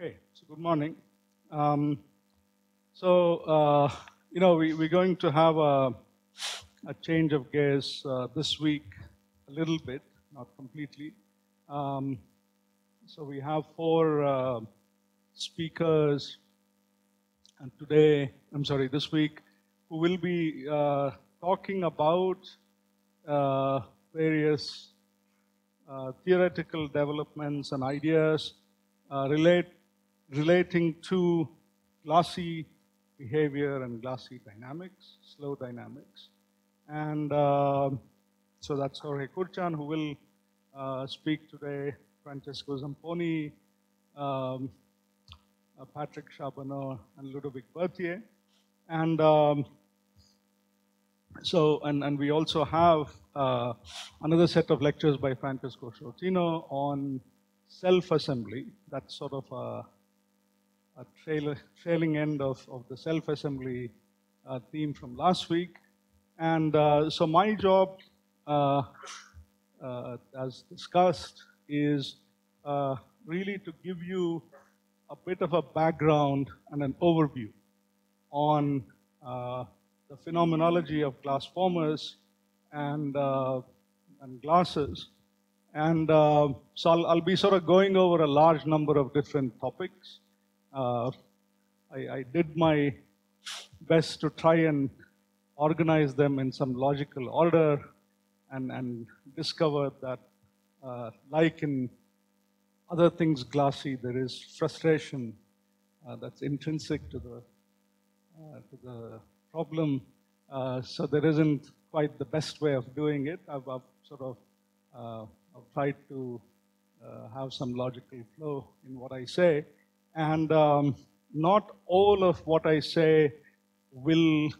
Okay, so good morning. Um, so, uh, you know, we, we're going to have a, a change of gears uh, this week, a little bit, not completely. Um, so, we have four uh, speakers, and today, I'm sorry, this week, who will be uh, talking about uh, various uh, theoretical developments and ideas relate, relating to glassy behavior and glassy dynamics, slow dynamics. And uh, so that's Jorge Kurchan who will uh, speak today, Francesco Zamponi, um, uh, Patrick Charbonneau, and Ludovic Berthier. And um, so, and, and we also have uh, another set of lectures by Francesco Sciortino on self-assembly. That's sort of a, a trail, trailing end of, of the self-assembly uh, theme from last week. And uh, so my job, uh, uh, as discussed, is uh, really to give you a bit of a background and an overview on uh, the phenomenology of glass formers and, and glasses. And so I'll, I'll, be sort of going over a large number of different topics. Uh, I, I, did my best to try and organize them in some logical order and, and discovered that, uh, like in other things glassy, there is frustration uh, that's intrinsic to the, uh, to the problem. Uh, so there isn't quite the best way of doing it. I've, I've sort of uh, I've tried to have some logical flow in what I say. And um, not all of what I say will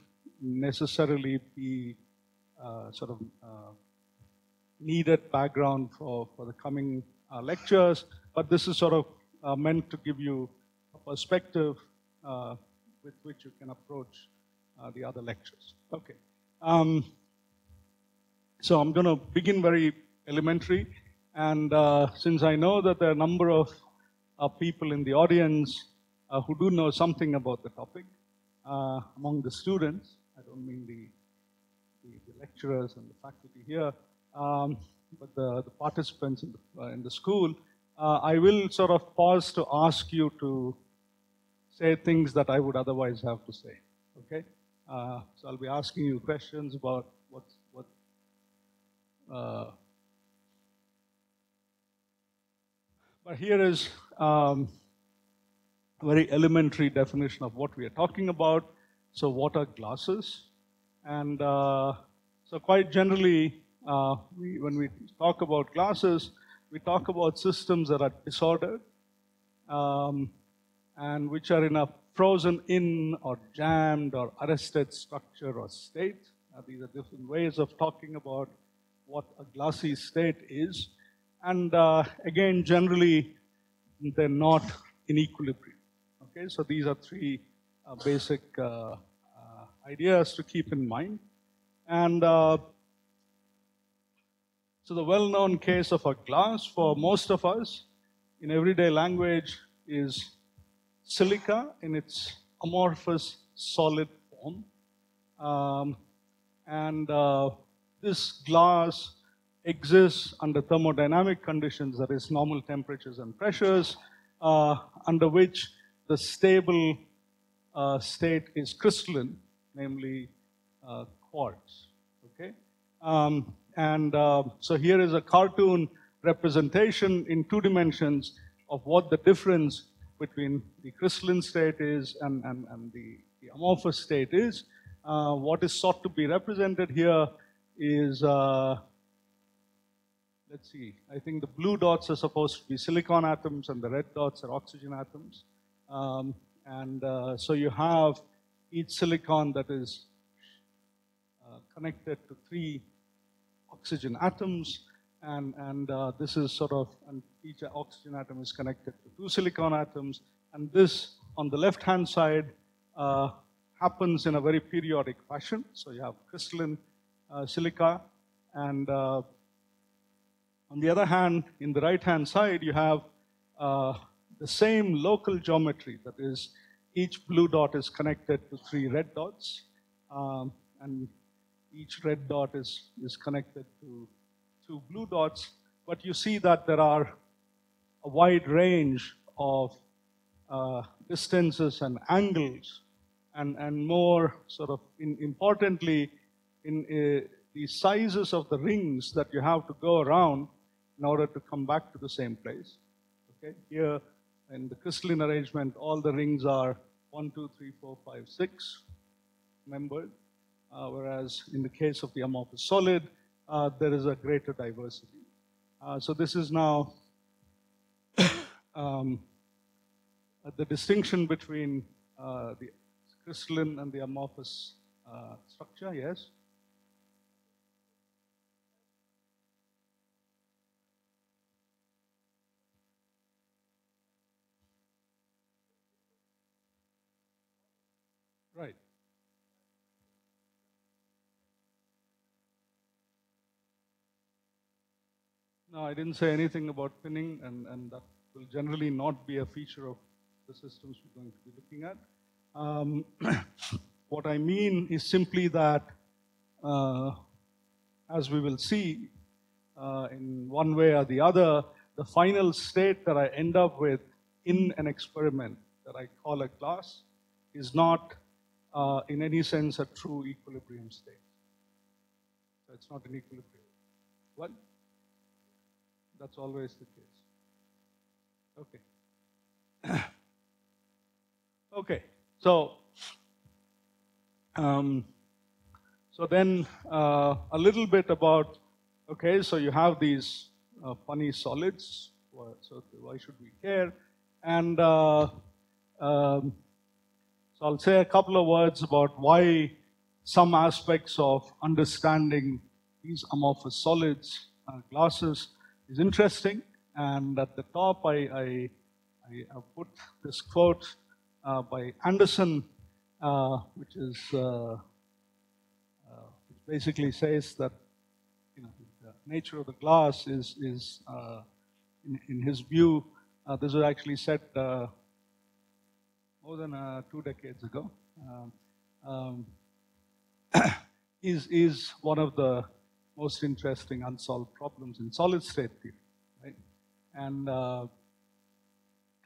necessarily be uh, sort of uh, needed background for, for the coming uh, lectures, but this is sort of meant to give you a perspective with which you can approach uh, the other lectures. Okay. Um, so I'm going to begin very elementary. And uh, since I know that there are a number of uh, people in the audience uh, who do know something about the topic, uh, among the students, I don't mean the, the, the lecturers and the faculty here, um, but the, the, participants in the, uh, in the school, I will sort of pause to ask you to say things that I would otherwise have to say. Okay? Uh, so I'll be asking you questions about what's, what, uh, but here is um, very elementary definition of what we are talking about. So what are glasses? And uh, so quite generally, uh, we, when we talk about glasses, we talk about systems that are disordered um, and which are in a frozen in or jammed or arrested structure or state. Uh, these are different ways of talking about what a glassy state is. And uh, again, generally, they're not in equilibrium. Okay, so these are three uh, basic uh, uh, ideas to keep in mind. And uh, so the well-known case of a glass for most of us in everyday language is silica in its amorphous solid form. Um, and uh, this glass exists under thermodynamic conditions, that is normal temperatures and pressures, uh, under which the stable uh, state is crystalline, namely uh, quartz. Okay, um, and uh, so here is a cartoon representation in two dimensions of what the difference between the crystalline state is and, and, and the, the amorphous state is. Uh, what is sought to be represented here is, uh, let's see, I think the blue dots are supposed to be silicon atoms and the red dots are oxygen atoms. Um, and uh, so you have each silicon that is uh, connected to three oxygen atoms and, and uh, this is sort of, and each oxygen atom is connected to two silicon atoms, and this on the left-hand side uh, happens in a very periodic fashion. So you have crystalline uh, silica, and uh, on the other hand, in the right-hand side, you have uh, the same local geometry, that is, each blue dot is connected to three red dots, um, and each red dot is, is connected to two blue dots, but you see that there are a wide range of uh, distances and angles, and, and more sort of in, importantly, in uh, the sizes of the rings that you have to go around in order to come back to the same place. Okay, here in the crystalline arrangement, all the rings are 1, 2, 3, 4, 5, 6 membered, uh, whereas in the case of the amorphous solid, uh, there is a greater diversity. Uh, so this is now um, the distinction between uh, the crystalline and the amorphous uh, structure, yes? Right. No, I didn't say anything about pinning, and, and that will generally not be a feature of the systems we're going to be looking at. Um, what I mean is simply that, uh, as we will see, uh, in one way or the other, the final state that I end up with in an experiment that I call a class is not, uh, in any sense, a true equilibrium state. It's not an equilibrium. What? That's always the case. Okay. okay. So, um, so then uh, a little bit about. Okay, so you have these uh, funny solids. So why should we care? And uh, um, so I'll say a couple of words about why some aspects of understanding these amorphous solids, uh, glasses, is interesting. And at the top, I, I, I put this quote uh, by Anderson, uh, which is uh, uh, which basically says that you know the nature of the glass is is uh, in, in, his view. this was actually said more than two decades ago. Um, is is one of the most interesting unsolved problems in solid state theory, right? And uh,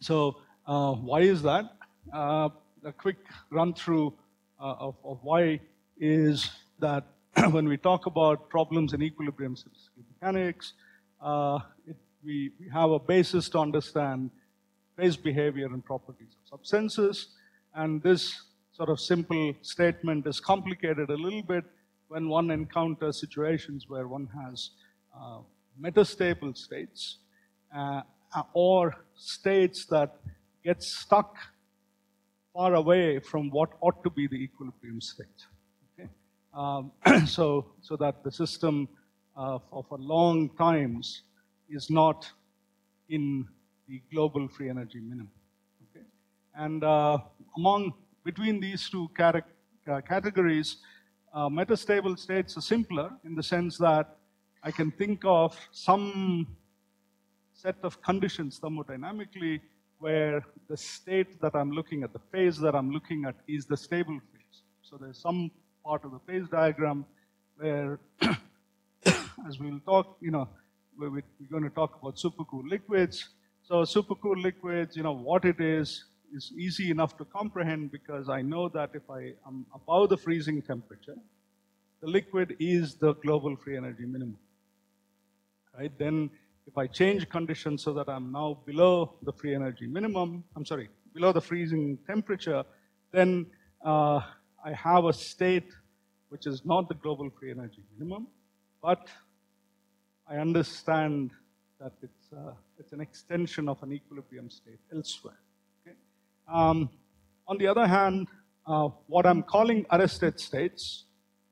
so, uh, why is that? Uh, a quick run through uh, of, of, why is that when we talk about problems in equilibrium mechanics, uh, it, we, we have a basis to understand phase behavior and properties of substances, and this sort of simple statement is complicated a little bit when one encounters situations where one has uh, metastable states uh, or states that get stuck far away from what ought to be the equilibrium state. Okay? Um, so, so that the system uh, for, for long times is not in the global free energy minimum. Okay? And uh, among between these two uh, categories, uh, metastable states are simpler in the sense that I can think of some set of conditions thermodynamically where the state that I'm looking at, the phase that I'm looking at, is the stable phase. So there's some part of the phase diagram where, as we'll talk, you know, we're going to talk about supercooled liquids. So supercooled liquids, you know, what it is, is easy enough to comprehend because I know that if I am above the freezing temperature, the liquid is the global free energy minimum. Right? Then if I change conditions so that I'm now below the free energy minimum, I'm sorry, below the freezing temperature, then uh, I have a state which is not the global free energy minimum, but I understand that it's, uh, it's an extension of an equilibrium state elsewhere. Um, on the other hand, uh, what I'm calling arrested states,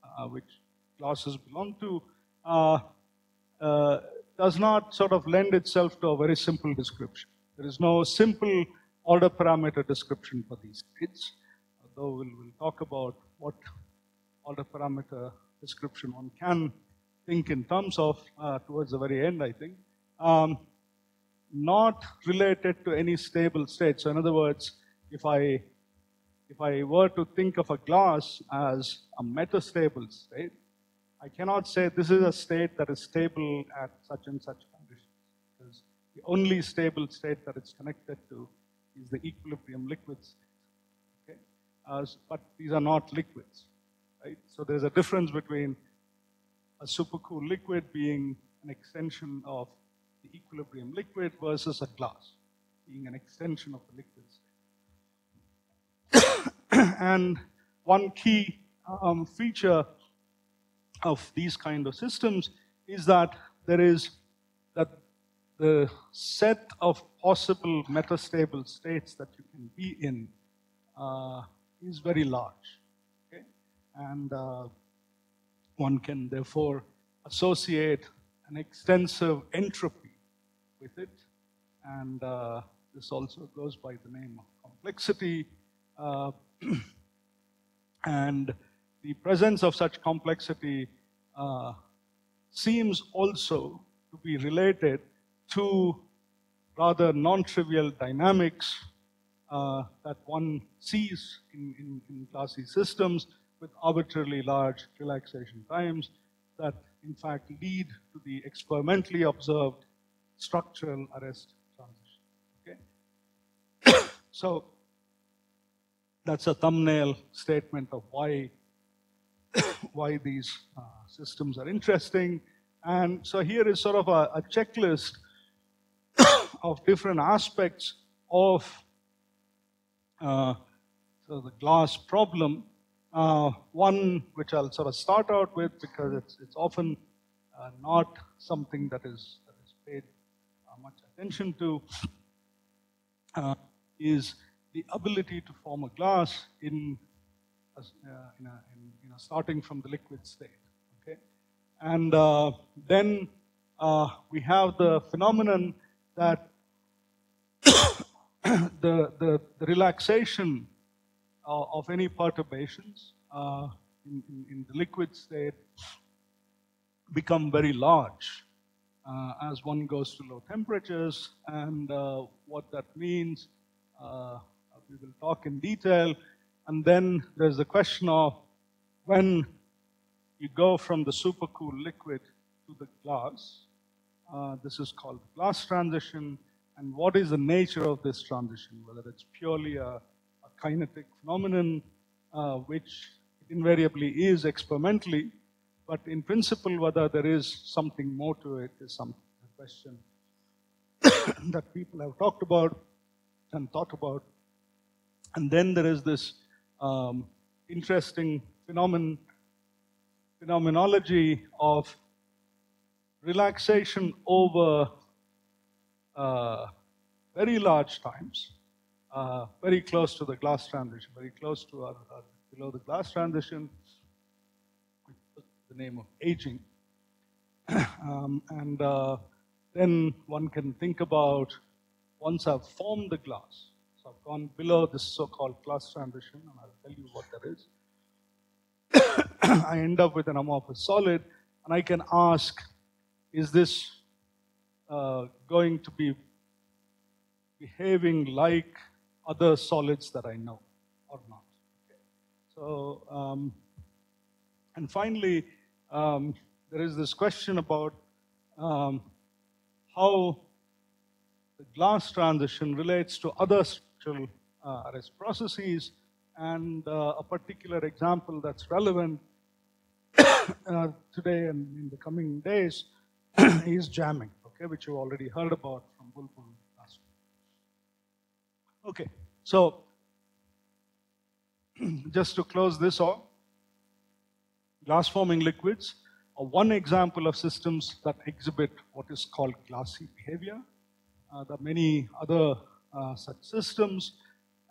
uh, which classes belong to, uh, uh, does not sort of lend itself to a very simple description. There is no simple order parameter description for these states, although we'll, we'll talk about what order parameter description one can think in terms of uh, towards the very end, I think. Um, not related to any stable state. So in other words, if I if I were to think of a glass as a metastable state, I cannot say this is a state that is stable at such and such conditions. Because the only stable state that it's connected to is the equilibrium liquid state. Okay? Uh, but these are not liquids. Right? So there's a difference between a supercool liquid being an extension of the equilibrium liquid versus a glass being an extension of the liquid state. and one key um, feature of these kind of systems is that there is that the set of possible metastable states that you can be in uh, is very large. Okay? And uh, one can therefore associate an extensive entropy with it. And uh, this also goes by the name of complexity. Uh, and the presence of such complexity uh, seems also to be related to rather non-trivial dynamics uh, that one sees in, in, in glassy systems with arbitrarily large relaxation times that in fact lead to the experimentally observed structural arrest transition. Okay? so that's a thumbnail statement of why why these uh, systems are interesting. And so here is sort of a, a checklist of different aspects of uh, so the glass problem. Uh, one which I'll sort of start out with because it's, it's often uh, not something that is, that is paid attention to uh, is the ability to form a glass in, a, in, a, in you know, starting from the liquid state. Okay, and uh, then uh, we have the phenomenon that the, the, the, relaxation uh, of any perturbations uh, in, in, the liquid state become very large uh, as one goes to low temperatures, and uh, what that means we will talk in detail. And then there's the question of when you go from the supercool liquid to the glass, uh, this is called the glass transition. And what is the nature of this transition? Whether it's purely a, a kinetic phenomenon, uh, which invariably is experimentally, but in principle, whether there is something more to it is some question that people have talked about and thought about. And then there is this um, interesting phenomenon, phenomenology of relaxation over uh, very large times, uh, very close to the glass transition, very close to our, our below the glass transition, the name of aging. um, and uh, then one can think about once I've formed the glass, so I've gone below this so-called glass transition, and I'll tell you what that is. I end up with an amorphous solid, and I can ask, is this uh, going to be behaving like other solids that I know or not? Okay. So, um, and finally, um, there is this question about um, how the glass transition relates to other structural uh, processes, and uh, a particular example that's relevant uh, today and in the coming days is jamming, okay, which you already heard about from Bulbul last week. Okay, so just to close this off, glass forming liquids are one example of systems that exhibit what is called glassy behavior. Uh, there are many other uh, such systems,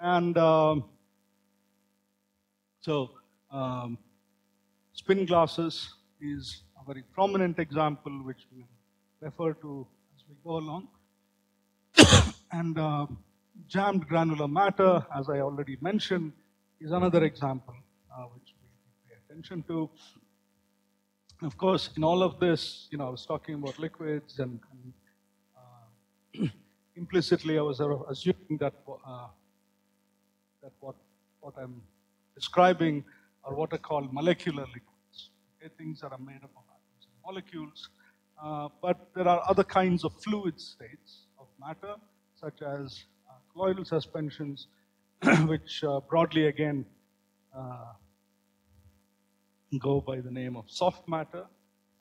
and um, so um, spin glasses is a very prominent example which we'll refer to as we go along. and uh, jammed granular matter, as I already mentioned, is another example uh, which we attention to. of course, in all of this, you know, I was talking about liquids and, and uh, implicitly I was assuming that uh, that what what I'm describing are what are called molecular liquids. Okay, things that are made up of atoms and molecules. Uh, but there are other kinds of fluid states of matter, such as uh, colloidal suspensions, which uh, broadly again uh, go by the name of soft matter.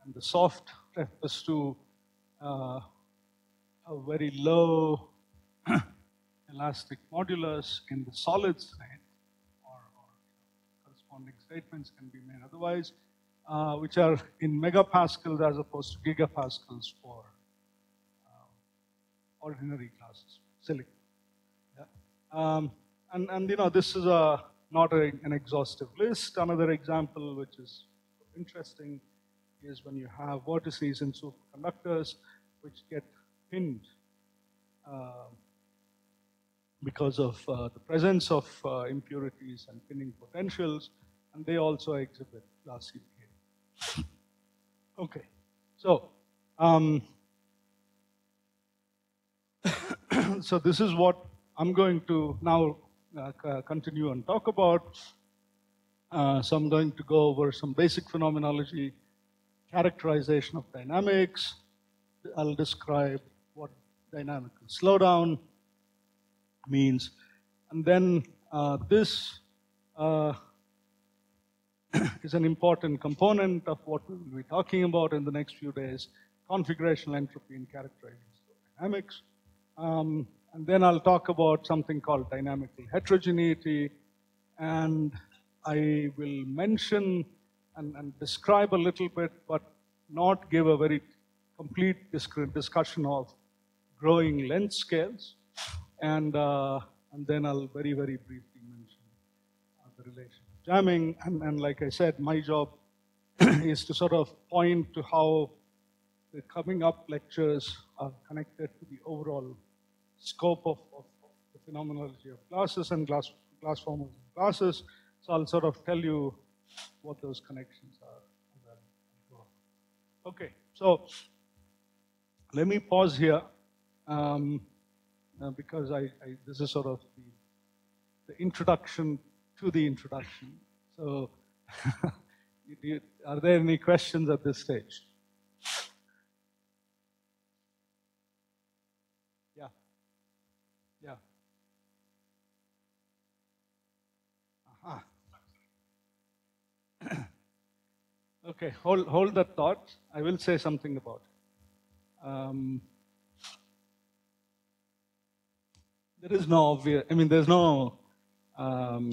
And the soft refers to uh, a very low elastic modulus in the solid state, or, or corresponding statements can be made otherwise, uh, which are in megapascals as opposed to gigapascals for uh, ordinary classes, silicon. Yeah. Um, and, and, you know, this is a, not a, an exhaustive list. Another example which is interesting is when you have vortices in superconductors which get pinned uh, because of uh, the presence of uh, impurities and pinning potentials, and they also exhibit glassy behavior. Okay, so um, so this is what I'm going to now continue and talk about. Uh, so I'm going to go over some basic phenomenology, characterization of dynamics. I'll describe what dynamical slowdown means. And then uh, this uh, is an important component of what we'll be talking about in the next few days, configurational entropy and characterization dynamics. Um, and then I'll talk about something called dynamical heterogeneity, and I will mention and, and describe a little bit, but not give a very complete discussion of growing length scales. And, uh, and then I'll very, very briefly mention the relation jamming. And, and like I said, my job is to sort of point to how the coming up lectures are connected to the overall scope of, of, of the phenomenology of glasses and glass, glass formers and glasses. So I'll sort of tell you what those connections are. Okay, so let me pause here um, uh, because I, I, this is sort of the, the introduction to the introduction. So are there any questions at this stage? Okay, hold, hold that thought. I will say something about it. Um, there is no obvious, I mean, there's no, um,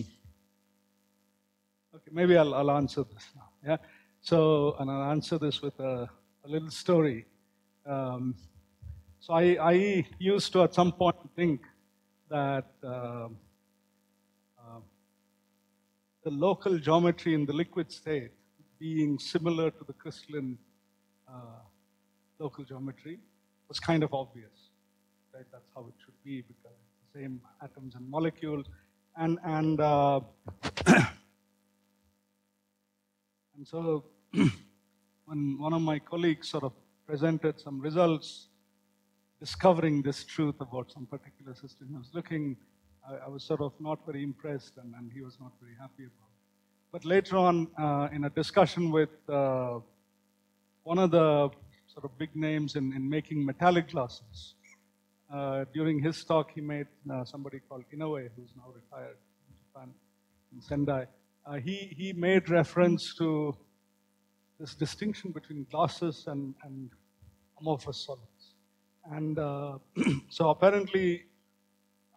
okay, maybe I'll, I'll answer this now. Yeah. So, and I'll answer this with a, a little story. Um, so I, I, used to at some point think that uh, uh, the local geometry in the liquid state being similar to the crystalline uh, local geometry was kind of obvious. Right? That's how it should be because the same atoms and molecules. And, and, uh, and so when one of my colleagues sort of presented some results discovering this truth about some particular system I was looking, I, I was sort of not very impressed and, and he was not very happy about but later on, uh, in a discussion with uh, one of the sort of big names in, in making metallic glasses, uh, during his talk, he made uh, somebody called Inoue, who's now retired in Japan, in Sendai. Uh, he, he made reference to this distinction between glasses and, and amorphous solids. And uh, so apparently,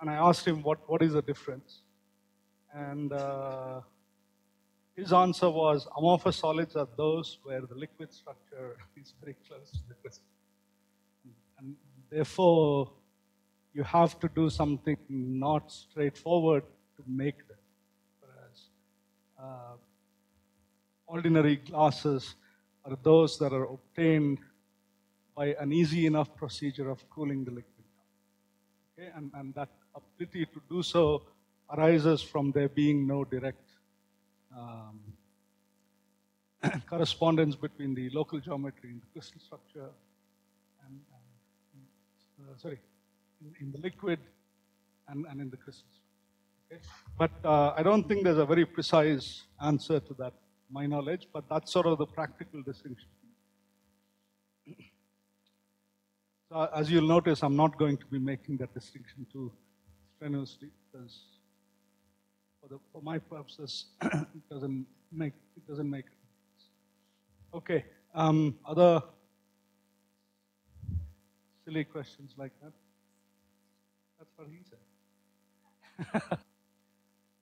and I asked him what, what is the difference. And his answer was amorphous solids are those where the liquid structure is very close to the crystal. And therefore, you have to do something not straightforward to make them. Whereas uh, ordinary glasses are those that are obtained by an easy enough procedure of cooling the liquid Okay? And, and that ability to do so arises from there being no direct um, correspondence between the local geometry and the crystal structure, and, and uh, sorry, in, in the liquid and, and in the crystals. Okay? But uh, I don't think there's a very precise answer to that, my knowledge, but that's sort of the practical distinction. So as you'll notice, I'm not going to be making that distinction too strenuously because for, the, for my purposes, it doesn't make it doesn't make. Sense. Okay. Um, other silly questions like that. That's what he said.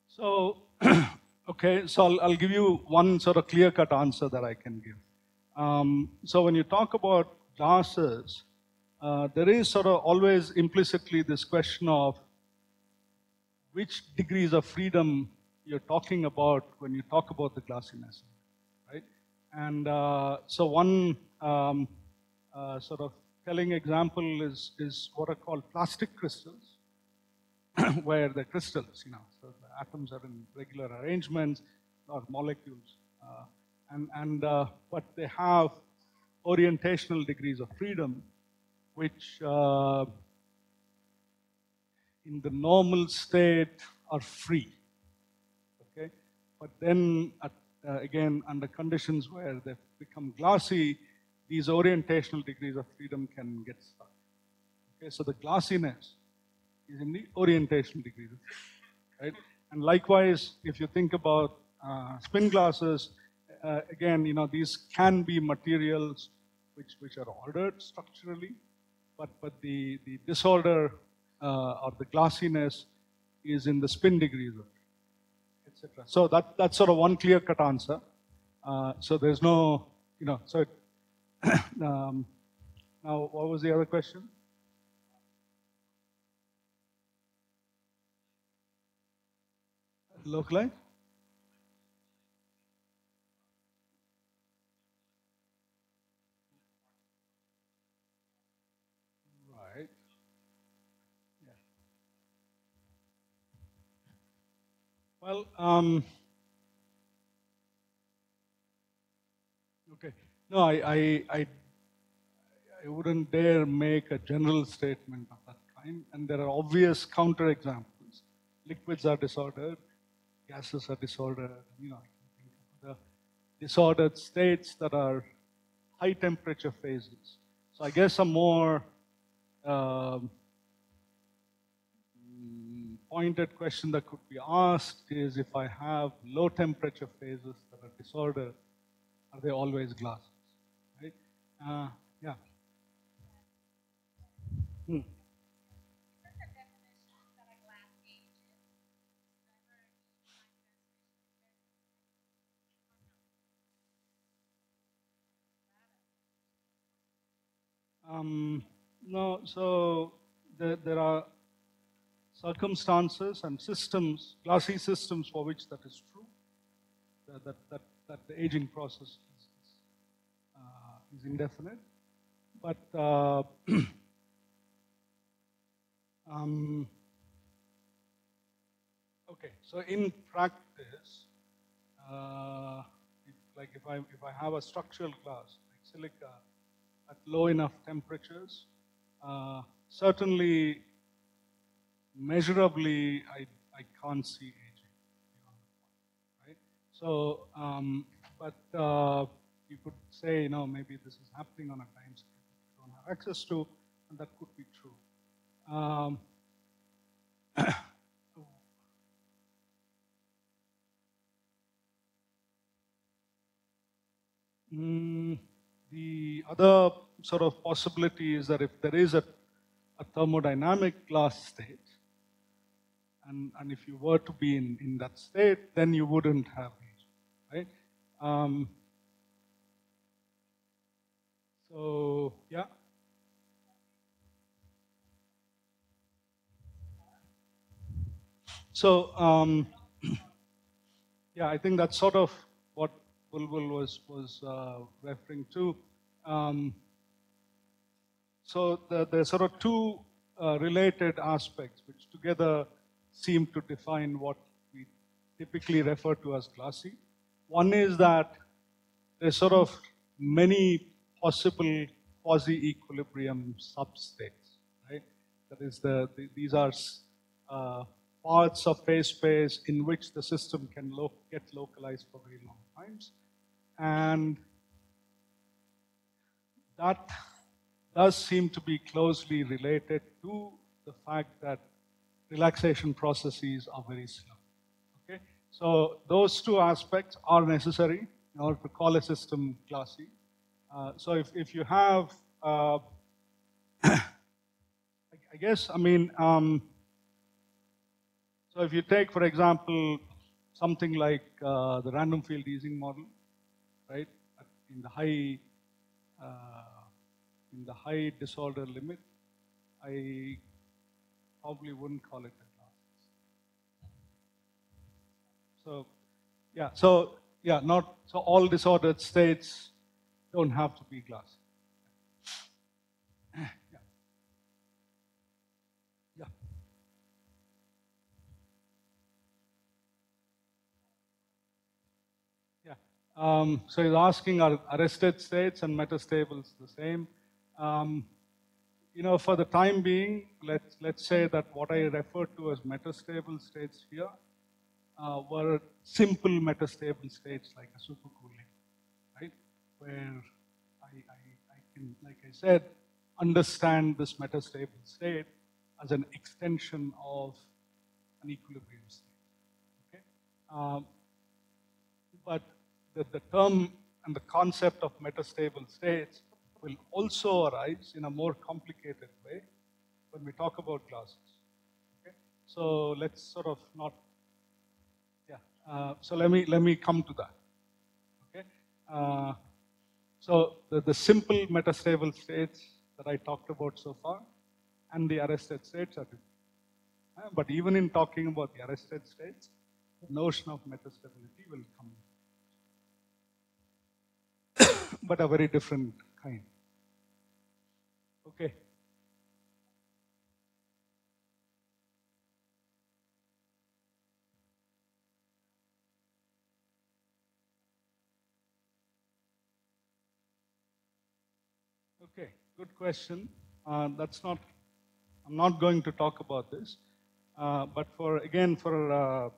so, okay, so I'll, I'll, give you one sort of clear cut answer that I can give. Um, so, when you talk about classes, uh, there is sort of always implicitly this question of which degrees of freedom you're talking about when you talk about the glassiness, right? And uh, so one um, uh, sort of telling example is, is what are called plastic crystals, where the crystals, you know, so the atoms are in regular arrangements or molecules, uh, and, and uh, but they have orientational degrees of freedom which uh, in the normal state are free. Okay, but then at, uh, again under conditions where they become glassy, these orientational degrees of freedom can get stuck. Okay, so the glassiness is in the orientational degrees, right? And likewise, if you think about uh, spin glasses, uh, again, you know, these can be materials which, which are ordered structurally, but, but the, the disorder uh, or the glassiness is in the spin degrees etc. So that, that's sort of one clear-cut answer. Uh, so there's no, you know, so um, now what was the other question? Localized? Well, um, okay. No, I, I, I, I wouldn't dare make a general statement of that kind. And there are obvious counterexamples. Liquids are disordered, gases are disordered. You know, the disordered states that are high temperature phases. So I guess a more um, pointed question that could be asked is if I have low temperature phases that are disordered, are they always glasses? Right? Uh, yeah. Hmm. Um, no, so there, there are circumstances and systems, glassy systems for which that is true, that, that, that, that the aging process is, uh, is indefinite. But uh, um, okay, so in practice, uh, if, like if I, if I have a structural glass, like silica, at low enough temperatures, uh, certainly measurably, I, I can't see aging, right? So, um, but uh, you could say, you know, maybe this is happening on a time scale you don't have access to, and that could be true. Um, mm, the other sort of possibility is that if there is a, a thermodynamic glass state, and, and if you were to be in, in that state, then you wouldn't have aging, right? Um, so, yeah. So, um, yeah, I think that's sort of what Bulbul was, was uh, referring to. Um, so the, there are sort of two uh, related aspects which together seem to define what we typically refer to as glassy. One is that there's sort of many possible quasi-equilibrium substates, right? That is, the, the these are uh, parts of phase space in which the system can lo get localized for very long times. And that does seem to be closely related to the fact that relaxation processes are very slow. Okay? So those two aspects are necessary in order to call a system glassy. Uh, so if, if you have, uh, I guess, I mean, um, so if you take, for example, something like uh, the random field Ising model, right, in the high, uh, in the high disorder limit, I probably wouldn't call it a glass. So, yeah, so, yeah, not, so all disordered states don't have to be glass. Yeah. Yeah. Yeah. Um, so he's asking are arrested states and metastables the same? Um, you know, for the time being, let's, let's say that what I referred to as metastable states here uh, were simple metastable states like a supercooling, right? Where I, I, I can, like I said, understand this metastable state as an extension of an equilibrium state, okay? Um, but the, the term and the concept of metastable states will also arise in a more complicated way when we talk about classes. Okay? So let's sort of not, yeah. Uh, so let me let me come to that. Okay. Uh, so the, the simple metastable states that I talked about so far and the arrested states are different. Uh, but even in talking about the arrested states, the notion of metastability will come. but a very different Okay. Okay, good question. Uh, that's not, I'm not going to talk about this. Uh, but for, again, for uh,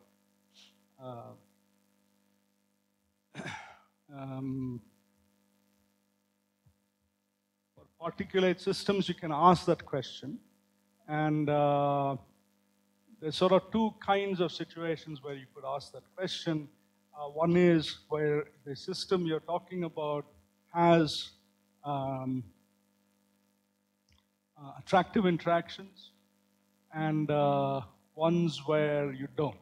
uh um, particulate systems, you can ask that question. And uh, there's sort of two kinds of situations where you could ask that question. Uh, one is where the system you're talking about has um, uh, attractive interactions and uh, ones where you don't.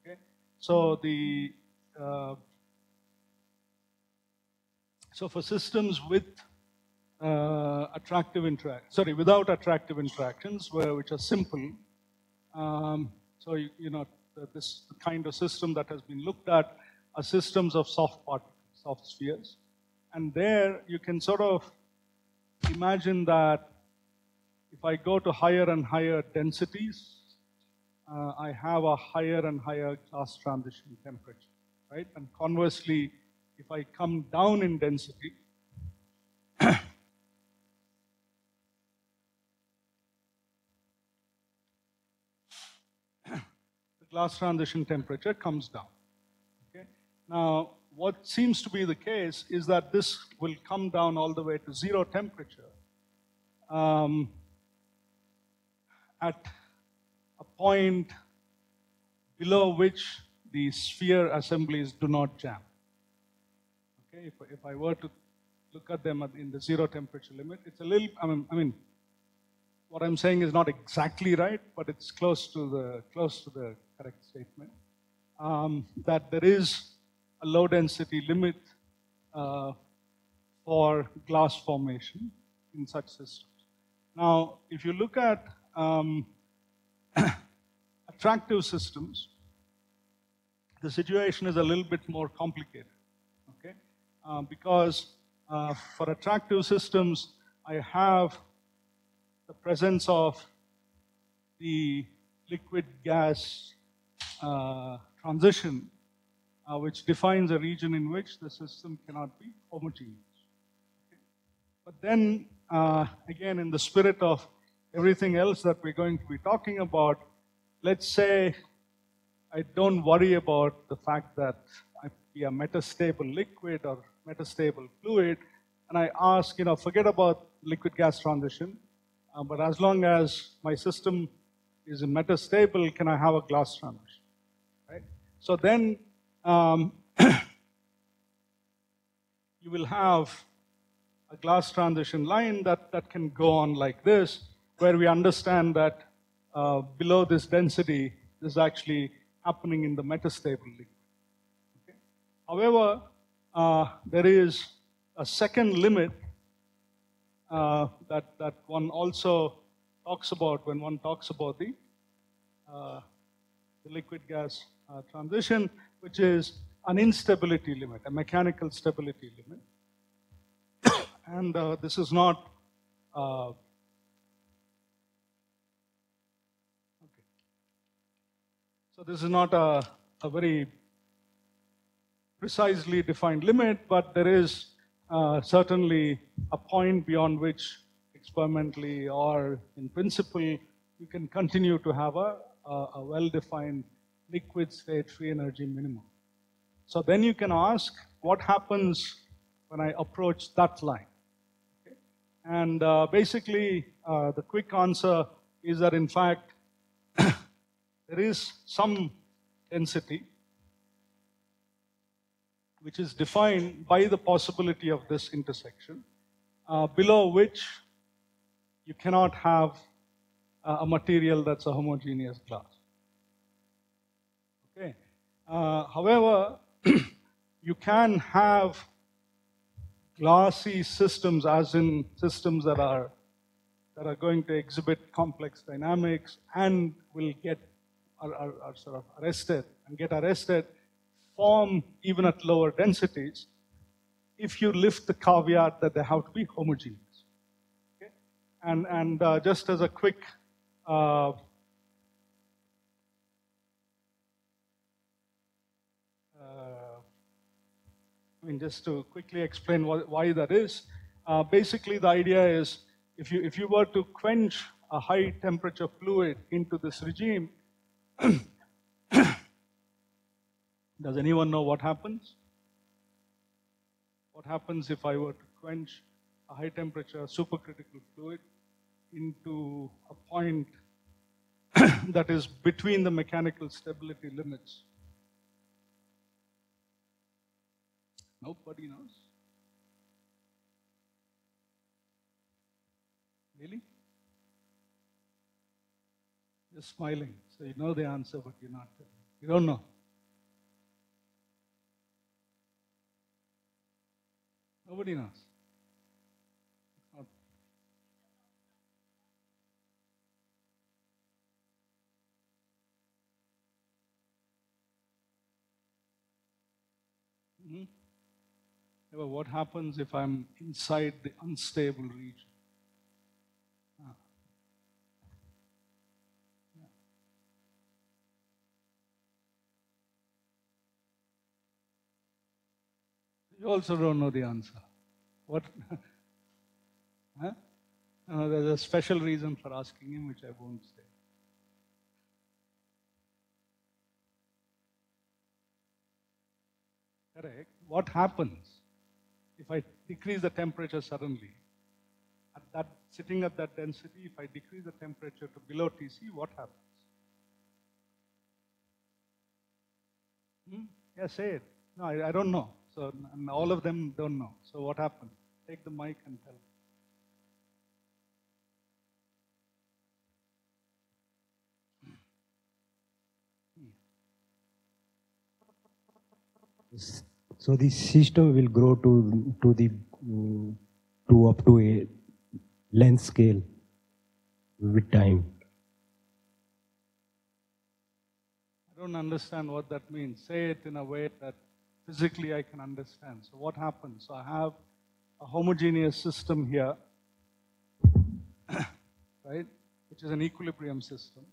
Okay, so the uh, so for systems with uh, attractive interact, sorry, without attractive interactions, where, which are simple. Um, so, you, you know, this kind of system that has been looked at are systems of soft particles, soft spheres. And there you can sort of imagine that if I go to higher and higher densities, uh, I have a higher and higher glass transition temperature, right? And conversely, if I come down in density, glass transition temperature comes down. Okay? Now, what seems to be the case is that this will come down all the way to zero temperature um, at a point below which the sphere assemblies do not jam. Okay, if, if I were to look at them in the zero temperature limit, it's a little, I mean, I mean, what I'm saying is not exactly right, but it's close to the, close to the correct statement, um, that there is a low density limit uh, for glass formation in such systems. Now, if you look at um, attractive systems, the situation is a little bit more complicated, okay? Uh, because uh, for attractive systems, I have the presence of the liquid gas uh, transition, uh, which defines a region in which the system cannot be homogeneous. Okay. But then, uh, again, in the spirit of everything else that we're going to be talking about, let's say I don't worry about the fact that I be a metastable liquid or metastable fluid, and I ask, you know, forget about liquid gas transition, uh, but as long as my system is in metastable, can I have a glass transition? Right? So then um, you will have a glass transition line that, that can go on like this, where we understand that uh, below this density, is actually happening in the metastable liquid. Okay? However, uh, there is a second limit uh, that, that one also talks about when one talks about the, uh, the liquid gas uh, transition, which is an instability limit, a mechanical stability limit. and uh, this is not uh, okay. So this is not a, a very precisely defined limit, but there is uh, certainly a point beyond which experimentally or in principle you can continue to have a, a, a well-defined liquid state free energy minimum. So then you can ask what happens when I approach that line. Okay? And uh, basically, uh, the quick answer is that in fact, there is some density which is defined by the possibility of this intersection, uh, below which you cannot have a material that's a homogeneous glass. Okay. Uh, however, you can have glassy systems, as in systems that are that are going to exhibit complex dynamics and will get are, are, are sort of arrested and get arrested form even at lower densities if you lift the caveat that they have to be homogeneous. And, and uh, just as a quick uh, uh, I mean, just to quickly explain why, why that is, uh, basically the idea is if you, if you were to quench a high temperature fluid into this regime, Does anyone know what happens? What happens if I were to quench a high temperature supercritical fluid into a point that is between the mechanical stability limits? Nobody knows. Really? You're smiling, so you know the answer, but you're not. You don't know. Nobody knows. What happens if I'm inside the unstable region? Ah. Yeah. You also don't know the answer. What? huh? There's a special reason for asking him, which I won't say. Correct. What happens if I decrease the temperature suddenly? At that, sitting at that density, if I decrease the temperature to below TC, what happens? Hmm? Yeah, say it. No, I, I don't know. So all of them don't know. So what happened? Take the mic and tell. So the system will grow to to the mm, to up to a length scale with time. I don't understand what that means. Say it in a way that physically I can understand. So what happens? So I have a homogeneous system here, right, which is an equilibrium system.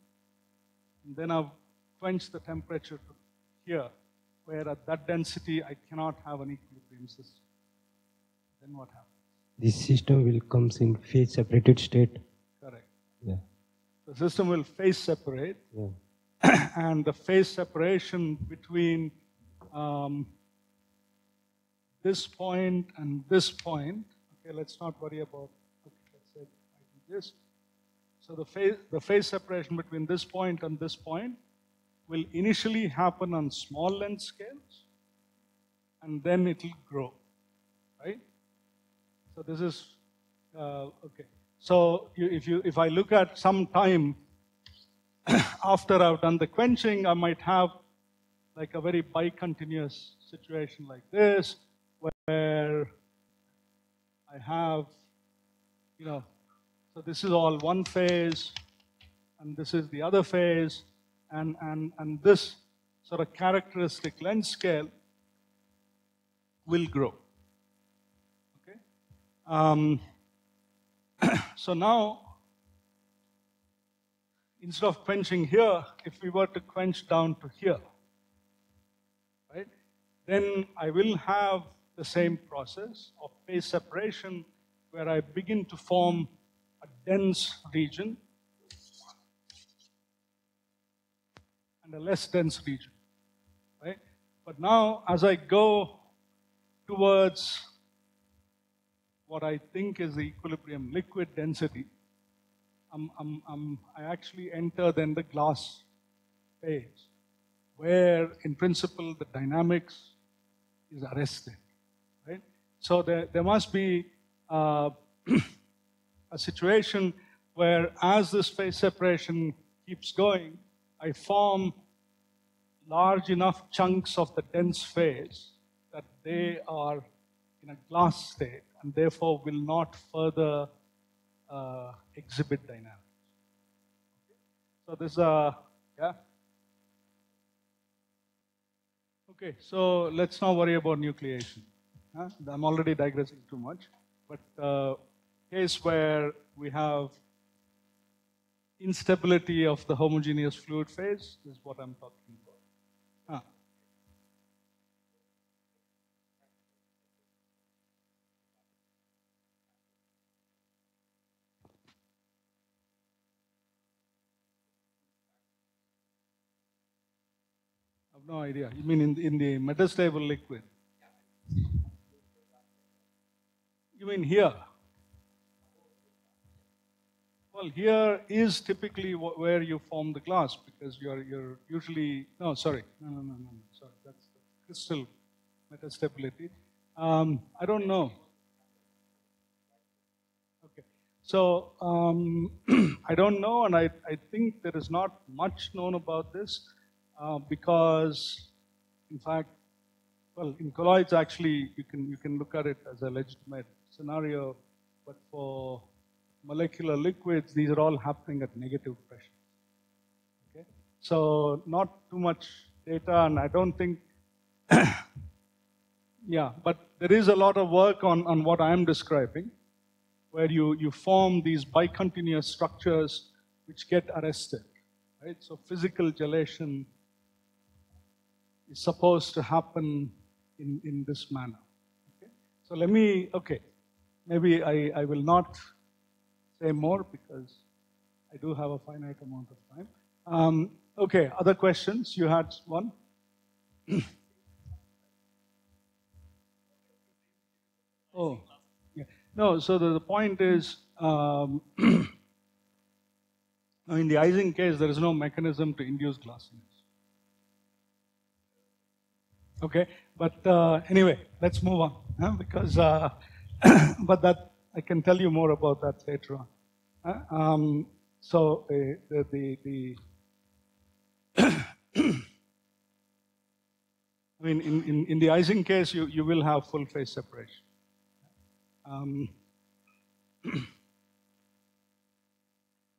And then I've quenched the temperature here, where at that density I cannot have an equilibrium system. Then what happens? The system will comes in phase separated state. Correct. Yeah. The system will phase separate, Yeah. and the phase separation between um, this point and this point. Okay, let's not worry about. Okay, let's say I do this. So the phase, the phase separation between this point and this point will initially happen on small length scales, and then it will grow, right? So this is uh, okay. So if you if I look at some time after I've done the quenching, I might have like a very bicontinuous situation like this, where I have, you know, so this is all one phase, and this is the other phase, and, and, and this sort of characteristic length scale will grow. Okay? Um, so now, instead of quenching here, if we were to quench down to here, right, then I will have the same process of phase separation where I begin to form a dense region and a less dense region, right? But now, as I go towards what I think is the equilibrium liquid density, I'm, I'm, I'm, I actually enter then the glass phase, where in principle the dynamics is arrested, right? So there, there must be uh, a situation where as this phase separation keeps going, I form large enough chunks of the dense phase that they are in a glass state and therefore will not further uh, exhibit dynamics. So this, uh, yeah. Okay, so let's not worry about nucleation. Huh? I'm already digressing too much. But uh, case where we have instability of the homogeneous fluid phase is what I'm talking about. Huh. I have no idea. You mean in, in the metastable liquid? You mean here? Well, here is typically wh- where you form the glass because you're, you're usually, no, sorry, no, no, no, no, no, sorry, that's the crystal metastability. Um, I don't know. Okay, so um, I don't know, and I, I think there is not much known about this uh, because, in fact, well, in colloids, actually, you can you can look at it as a legitimate scenario, but for molecular liquids, these are all happening at negative pressure. Okay, so not too much data, and I don't think, yeah, but there is a lot of work on on what I am describing, where you you form these bicontinuous structures which get arrested, right? So physical gelation is supposed to happen in, in this manner. Okay? So let me, okay, maybe I, I will not say more because I do have a finite amount of time. Um, okay, other questions? You had one? oh, yeah. No, so the, the point is, um, in the Ising case, there is no mechanism to induce glassiness. Okay, but uh, anyway, let's move on huh? because, uh, but that I can tell you more about that later on. Uh, um, so uh, the the, the I mean, in, in, in the Ising case, you, you will have full phase separation. Um,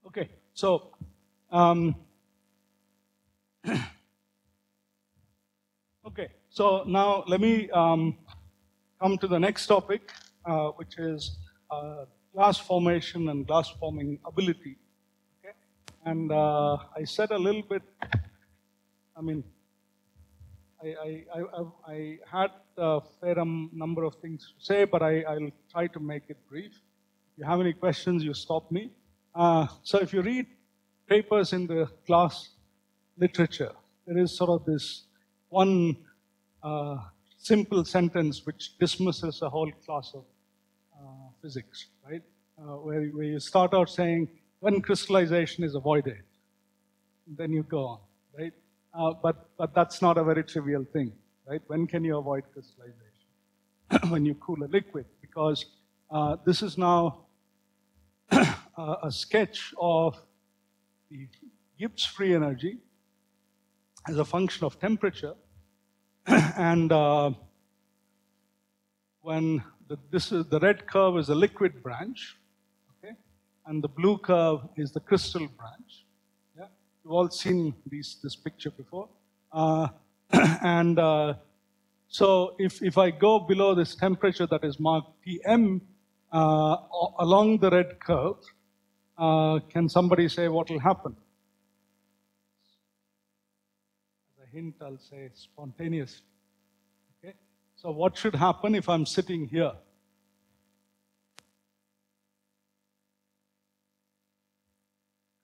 okay, so um, Okay, so now let me um, come to the next topic, uh, which is uh, glass formation and glass forming ability. Okay, and uh, I said a little bit. I mean, I, I, I, I- had a fair um, number of things to say, but I, I'll try to make it brief. If you have any questions, you stop me. Uh, so if you read papers in the glass literature, there is sort of this one uh, simple sentence which dismisses a whole class of physics, right? Uh, where, where you start out saying when crystallization is avoided, then you go on, right? Uh, but, but that's not a very trivial thing, right? When can you avoid crystallization? when you cool a liquid, because uh, this is now a sketch of the Gibbs free energy as a function of temperature. and uh, when the, this is, the red curve is a liquid branch, okay, and the blue curve is the crystal branch. Yeah, you've all seen these, this picture before. Uh, and uh, so if, if I go below this temperature that is marked Tm uh, along the red curve, uh, can somebody say what will happen? As a hint, I'll say spontaneously. So what should happen if I'm sitting here?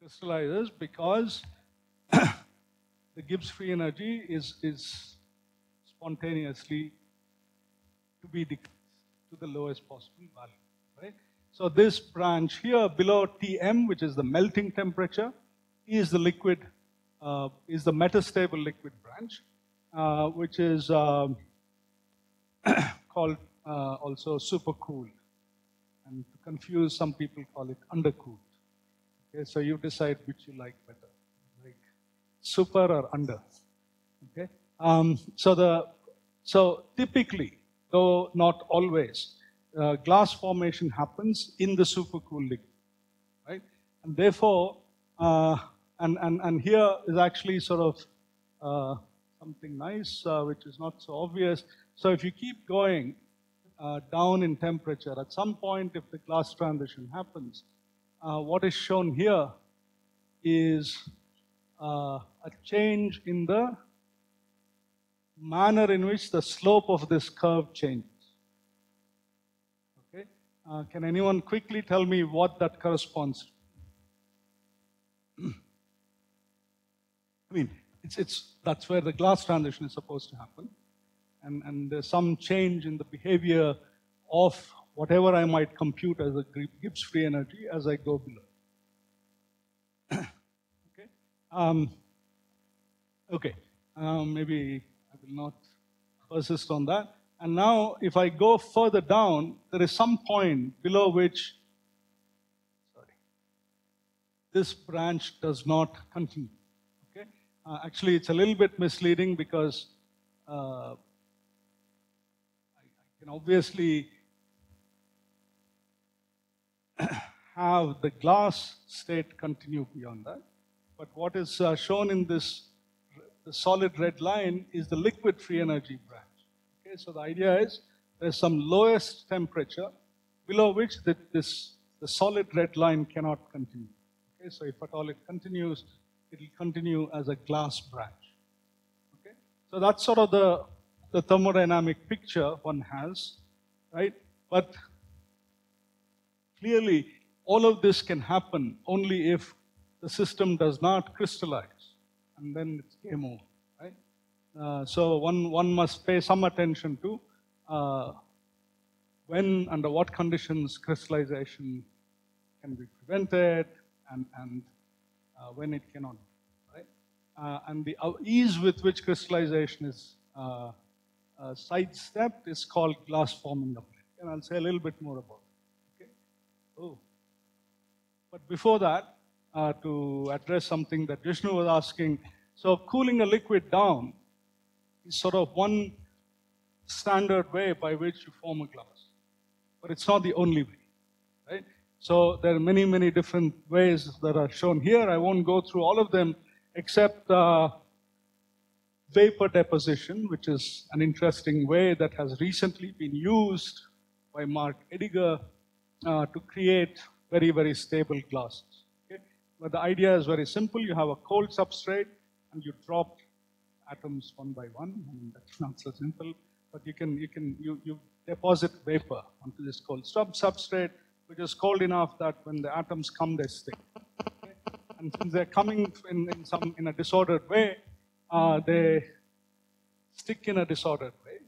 Crystallizes because the Gibbs free energy is, is spontaneously to be decreased to the lowest possible value, right? So this branch here below Tm, which is the melting temperature, is the liquid, uh, is the metastable liquid branch, uh, which is um, called uh, also supercooled. And to confuse, some people call it undercooled. Okay, so you decide which you like better, like super or under. Okay, um, so the so typically, though not always, uh, glass formation happens in the supercooled liquid, right? And therefore, uh, and, and, and here is actually sort of uh, something nice, uh, which is not so obvious. So if you keep going uh, down in temperature, at some point, if the glass transition happens, uh, what is shown here is a change in the manner in which the slope of this curve changes. Uh, can anyone quickly tell me what that corresponds to? I mean, it's, it's, that's where the glass transition is supposed to happen. And, and there's some change in the behavior of whatever I might compute as a Gibbs free energy as I go below. okay. Um, okay. Um, maybe I will not persist on that. And now, if I go further down, there is some point below which, sorry, this branch does not continue. Okay? Uh, actually, it's a little bit misleading because uh, can obviously have the glass state continue beyond that. But what is uh, shown in this the solid red line is the liquid free energy branch. Okay, so the idea is there's some lowest temperature below which the, this, the solid red line cannot continue. Okay, so if at all it continues, it will continue as a glass branch. Okay, so that's sort of the, the thermodynamic picture one has, right? But clearly, all of this can happen only if the system does not crystallize, and then it's game over. Uh, so one, one must pay some attention to uh, when, under what conditions crystallization can be prevented and, and uh, when it cannot, right? Uh, and the uh, ease with which crystallization is sidestepped is called glass forming ability. And I'll say a little bit more about it. Okay? Oh. But before that, to address something that Vishnu was asking, so cooling a liquid down is sort of one standard way by which you form a glass. But it's not the only way, right? So there are many, many different ways that are shown here. I won't go through all of them except uh, vapor deposition, which is an interesting way that has recently been used by Mark Ediger uh, to create very, very stable glasses. Okay? But the idea is very simple. You have a cold substrate and you drop atoms one by one. I mean, that's not so simple, but you can, you can, you, you deposit vapor onto this cold sub substrate, which is cold enough that when the atoms come, they stick. Okay? And since they're coming in, in some in a disordered way, uh, they stick in a disordered way.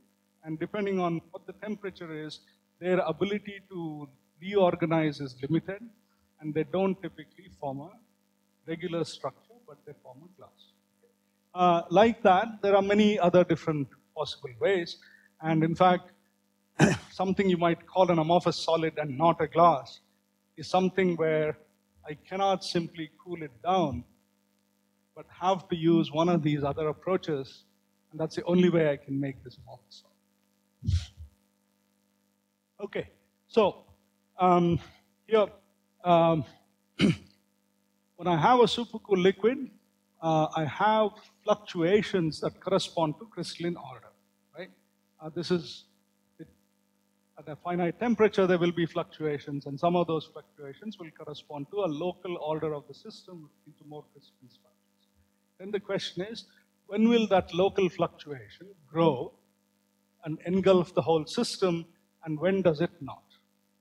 And depending on what the temperature is, their ability to reorganize is limited, and they don't typically form a regular structure, but they form a glass. Uh, like that, there are many other different possible ways. And in fact, something you might call an amorphous solid and not a glass is something where I cannot simply cool it down, but have to use one of these other approaches, and that's the only way I can make this amorphous solid. Okay, so um, here, um, when I have a supercool liquid, uh, I have fluctuations that correspond to crystalline order, right? Uh, this is at a finite temperature, there will be fluctuations, and some of those fluctuations will correspond to a local order of the system into more crystalline structures. Then the question is, when will that local fluctuation grow and engulf the whole system, and when does it not?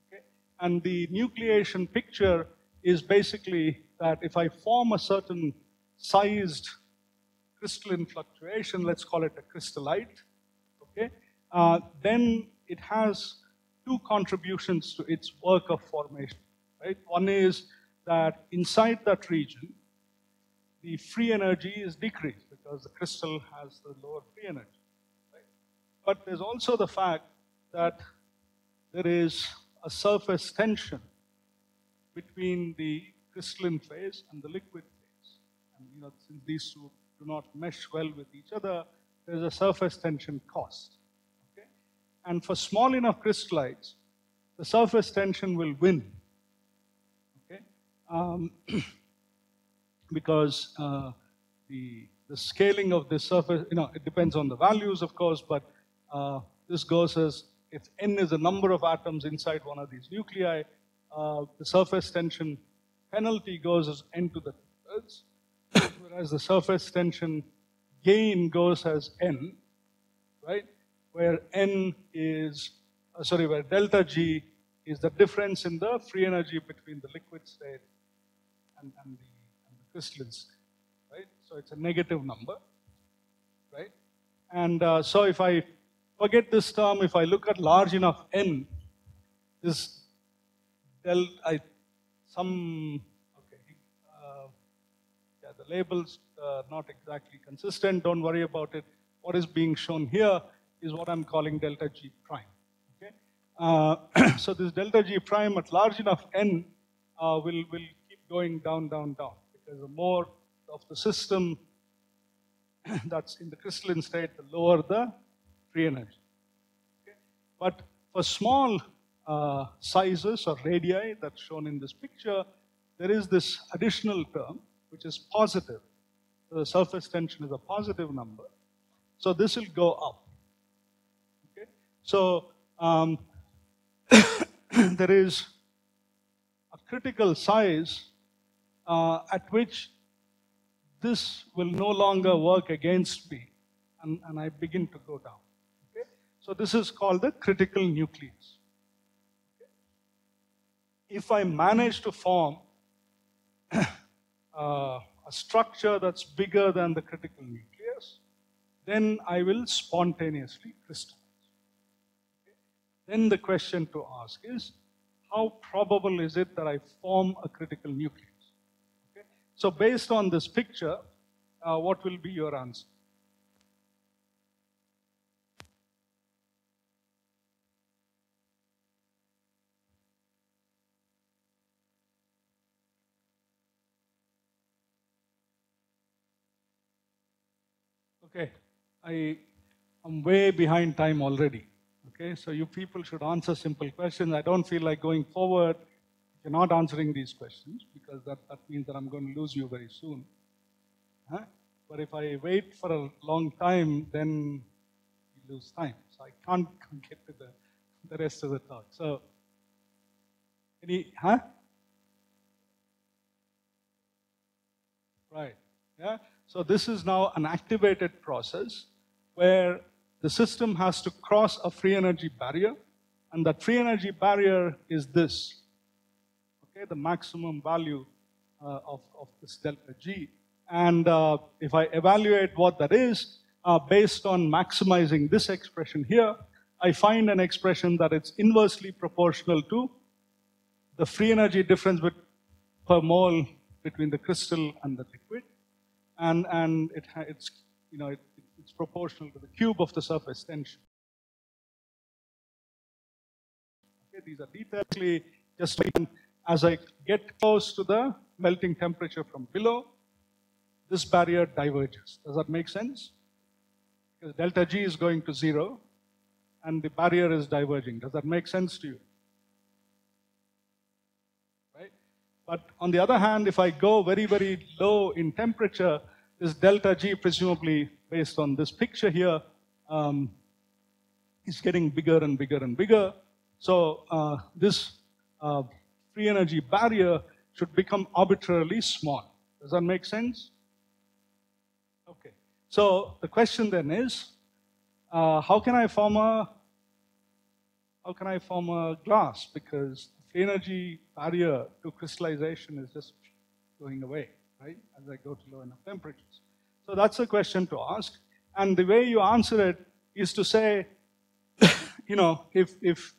Okay? And the nucleation picture is basically that if I form a certain sized crystalline fluctuation, let's call it a crystallite, okay, uh, then it has two contributions to its work of formation, right? One is that inside that region, the free energy is decreased because the crystal has the lower free energy. Right? But there's also the fact that there is a surface tension between the crystalline phase and the liquid phase. And you know, since these two do not mesh well with each other, there's a surface tension cost. Okay? And for small enough crystallites, the surface tension will win. Okay? Um, because uh, the, the scaling of the surface, you know, it depends on the values, of course, but uh, this goes as if n is the number of atoms inside one of these nuclei, uh, the surface tension penalty goes as n to the thirds, whereas the surface tension gain goes as n, right? Where n is, uh, sorry, where delta G is the difference in the free energy between the liquid state and, and, the, state, right? So it's a negative number, right? And uh, so if I forget this term, if I look at large enough n, this del, I, some, okay, uh, yeah, the labels are not exactly consistent, don't worry about it. What is being shown here is what I'm calling delta G prime, okay? Uh, so this delta G prime at large enough n uh, will, will keep going down, down, down, because the more of the system that's in the crystalline state, the lower the free energy. Okay? But for small uh, sizes or radii that's shown in this picture, there is this additional term which is positive. So the surface tension is a positive number. So this will go up. Okay? So um, there is a critical size uh, at which this will no longer work against me and, and I begin to go down. Okay? So this is called the critical nucleus. Okay? If I manage to form uh, a structure that's bigger than the critical nucleus, then I will spontaneously crystallize. Okay? Then the question to ask is, how probable is it that I form a critical nucleus? So based on this picture, uh, what will be your answer? Okay, I am way behind time already. Okay, so you people should answer simple questions. I don't feel like going forward you're not answering these questions because that, that means that I'm going to lose you very soon. Huh? But if I wait for a long time, then you lose time. So I can't get to the, the rest of the talk. So, any, huh? Right. Yeah. So this is now an activated process where the system has to cross a free energy barrier, and that free energy barrier is this. Okay, the maximum value uh, of, of this delta G. And uh, if I evaluate what that is, uh, based on maximizing this expression here, I find an expression that it's inversely proportional to the free energy difference per mole between the crystal and the liquid. And, and it, it's, you know, it, it's proportional to the cube of the surface tension. Okay, these are detailed. Just as I get close to the melting temperature from below, this barrier diverges. Does that make sense? Because delta G is going to zero and the barrier is diverging. Does that make sense to you? Right? But on the other hand, if I go very, very low in temperature, this delta G, presumably based on this picture here, um, is getting bigger and bigger and bigger. So uh, this uh, free energy barrier should become arbitrarily small. Does that make sense? Okay. So the question then is, uh, how can I form a how can I form a glass? Because the free energy barrier to crystallization is just going away, right? As I go to low enough temperatures. So that's a question to ask. And the way you answer it is to say, you know, if if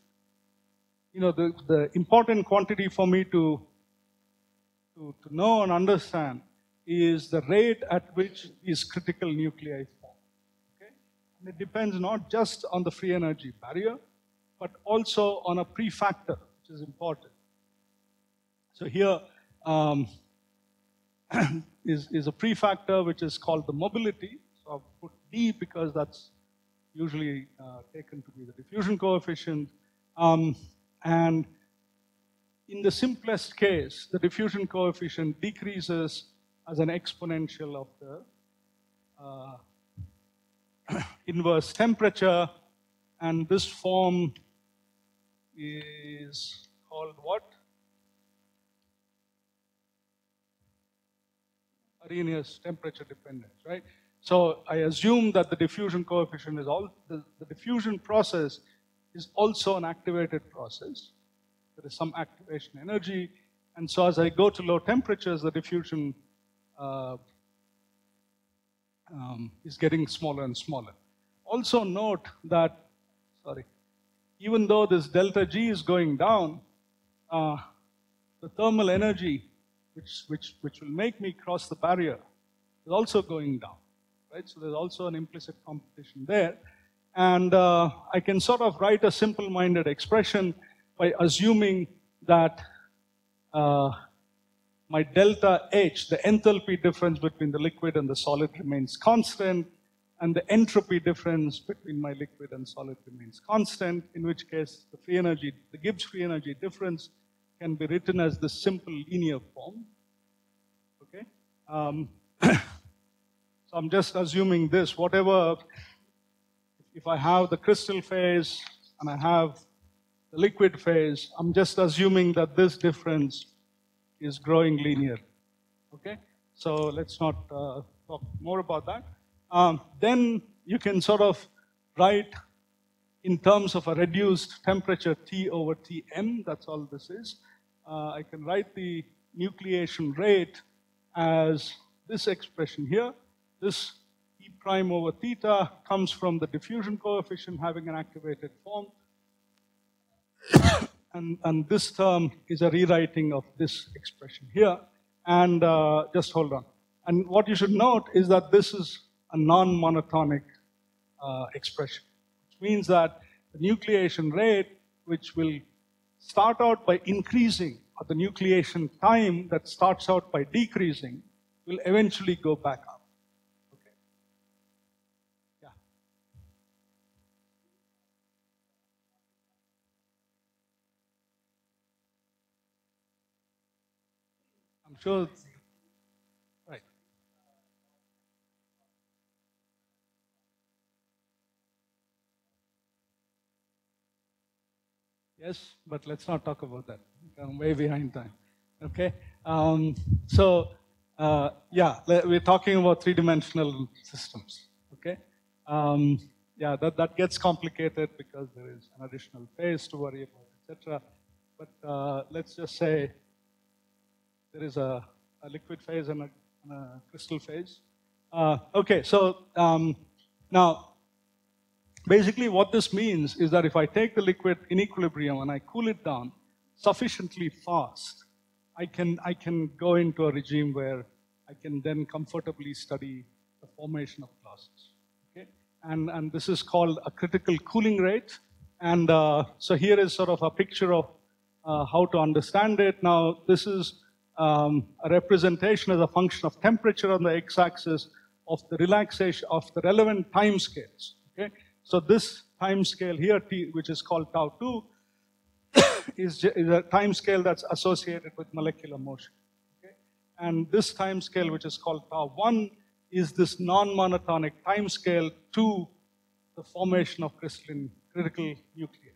you know the, the important quantity for me to, to to know and understand is the rate at which these critical nuclei form. Okay? And it depends not just on the free energy barrier, but also on a prefactor, which is important. So here um, is, is a prefactor which is called the mobility. So I've put D because that's usually uh, taken to be the diffusion coefficient. Um, and in the simplest case, the diffusion coefficient decreases as an exponential of the uh, inverse temperature, and this form is called what? Arrhenius temperature dependence, right? So I assume that the diffusion coefficient is all, the, the diffusion process is also an activated process. There is some activation energy, and so as I go to low temperatures, the diffusion uh, um, is getting smaller and smaller. Also note that, sorry, even though this delta G is going down, uh, the thermal energy, which, which, which will make me cross the barrier, is also going down, right? So there's also an implicit competition there. And uh, I can sort of write a simple-minded expression by assuming that uh, my delta H, the enthalpy difference between the liquid and the solid remains constant, and the entropy difference between my liquid and solid remains constant, in which case the free energy, the Gibbs free energy difference can be written as the simple linear form. Okay? Um, so I'm just assuming this, whatever, if I have the crystal phase and I have the liquid phase, I'm just assuming that this difference is growing linear. Okay? So let's not uh, talk more about that. Um, then you can sort of write in terms of a reduced temperature T over Tm, that's all this is. Uh, I can write the nucleation rate as this expression here. This prime over theta comes from the diffusion coefficient having an activated form. and, and this term is a rewriting of this expression here. And uh, just hold on. And what you should note is that this is a non-monotonic uh, expression, which means that the nucleation rate, which will start out by increasing, or the nucleation time that starts out by decreasing, will eventually go back Sure. Right. Yes, but let's not talk about that. I'm way behind time. Okay. Um, so, uh, yeah, we're talking about three-dimensional systems. Okay. Um, yeah, that, that gets complicated because there is an additional phase to worry about, etc. But uh, let's just say there is a, a liquid phase and a, and a crystal phase. Uh, okay, so um, now basically what this means is that if I take the liquid in equilibrium and I cool it down sufficiently fast, I can, I can go into a regime where I can then comfortably study the formation of glasses. Okay? And, and this is called a critical cooling rate. And uh, so here is sort of a picture of uh, how to understand it. Now, this is um, a representation as a function of temperature on the x-axis of the relaxation of the relevant time scales. Okay? So this time scale here, t, which is called tau 2, is, is a time scale that's associated with molecular motion. Okay? And this time scale, which is called tau 1, is this non-monotonic time scale to the formation of crystalline critical nuclei.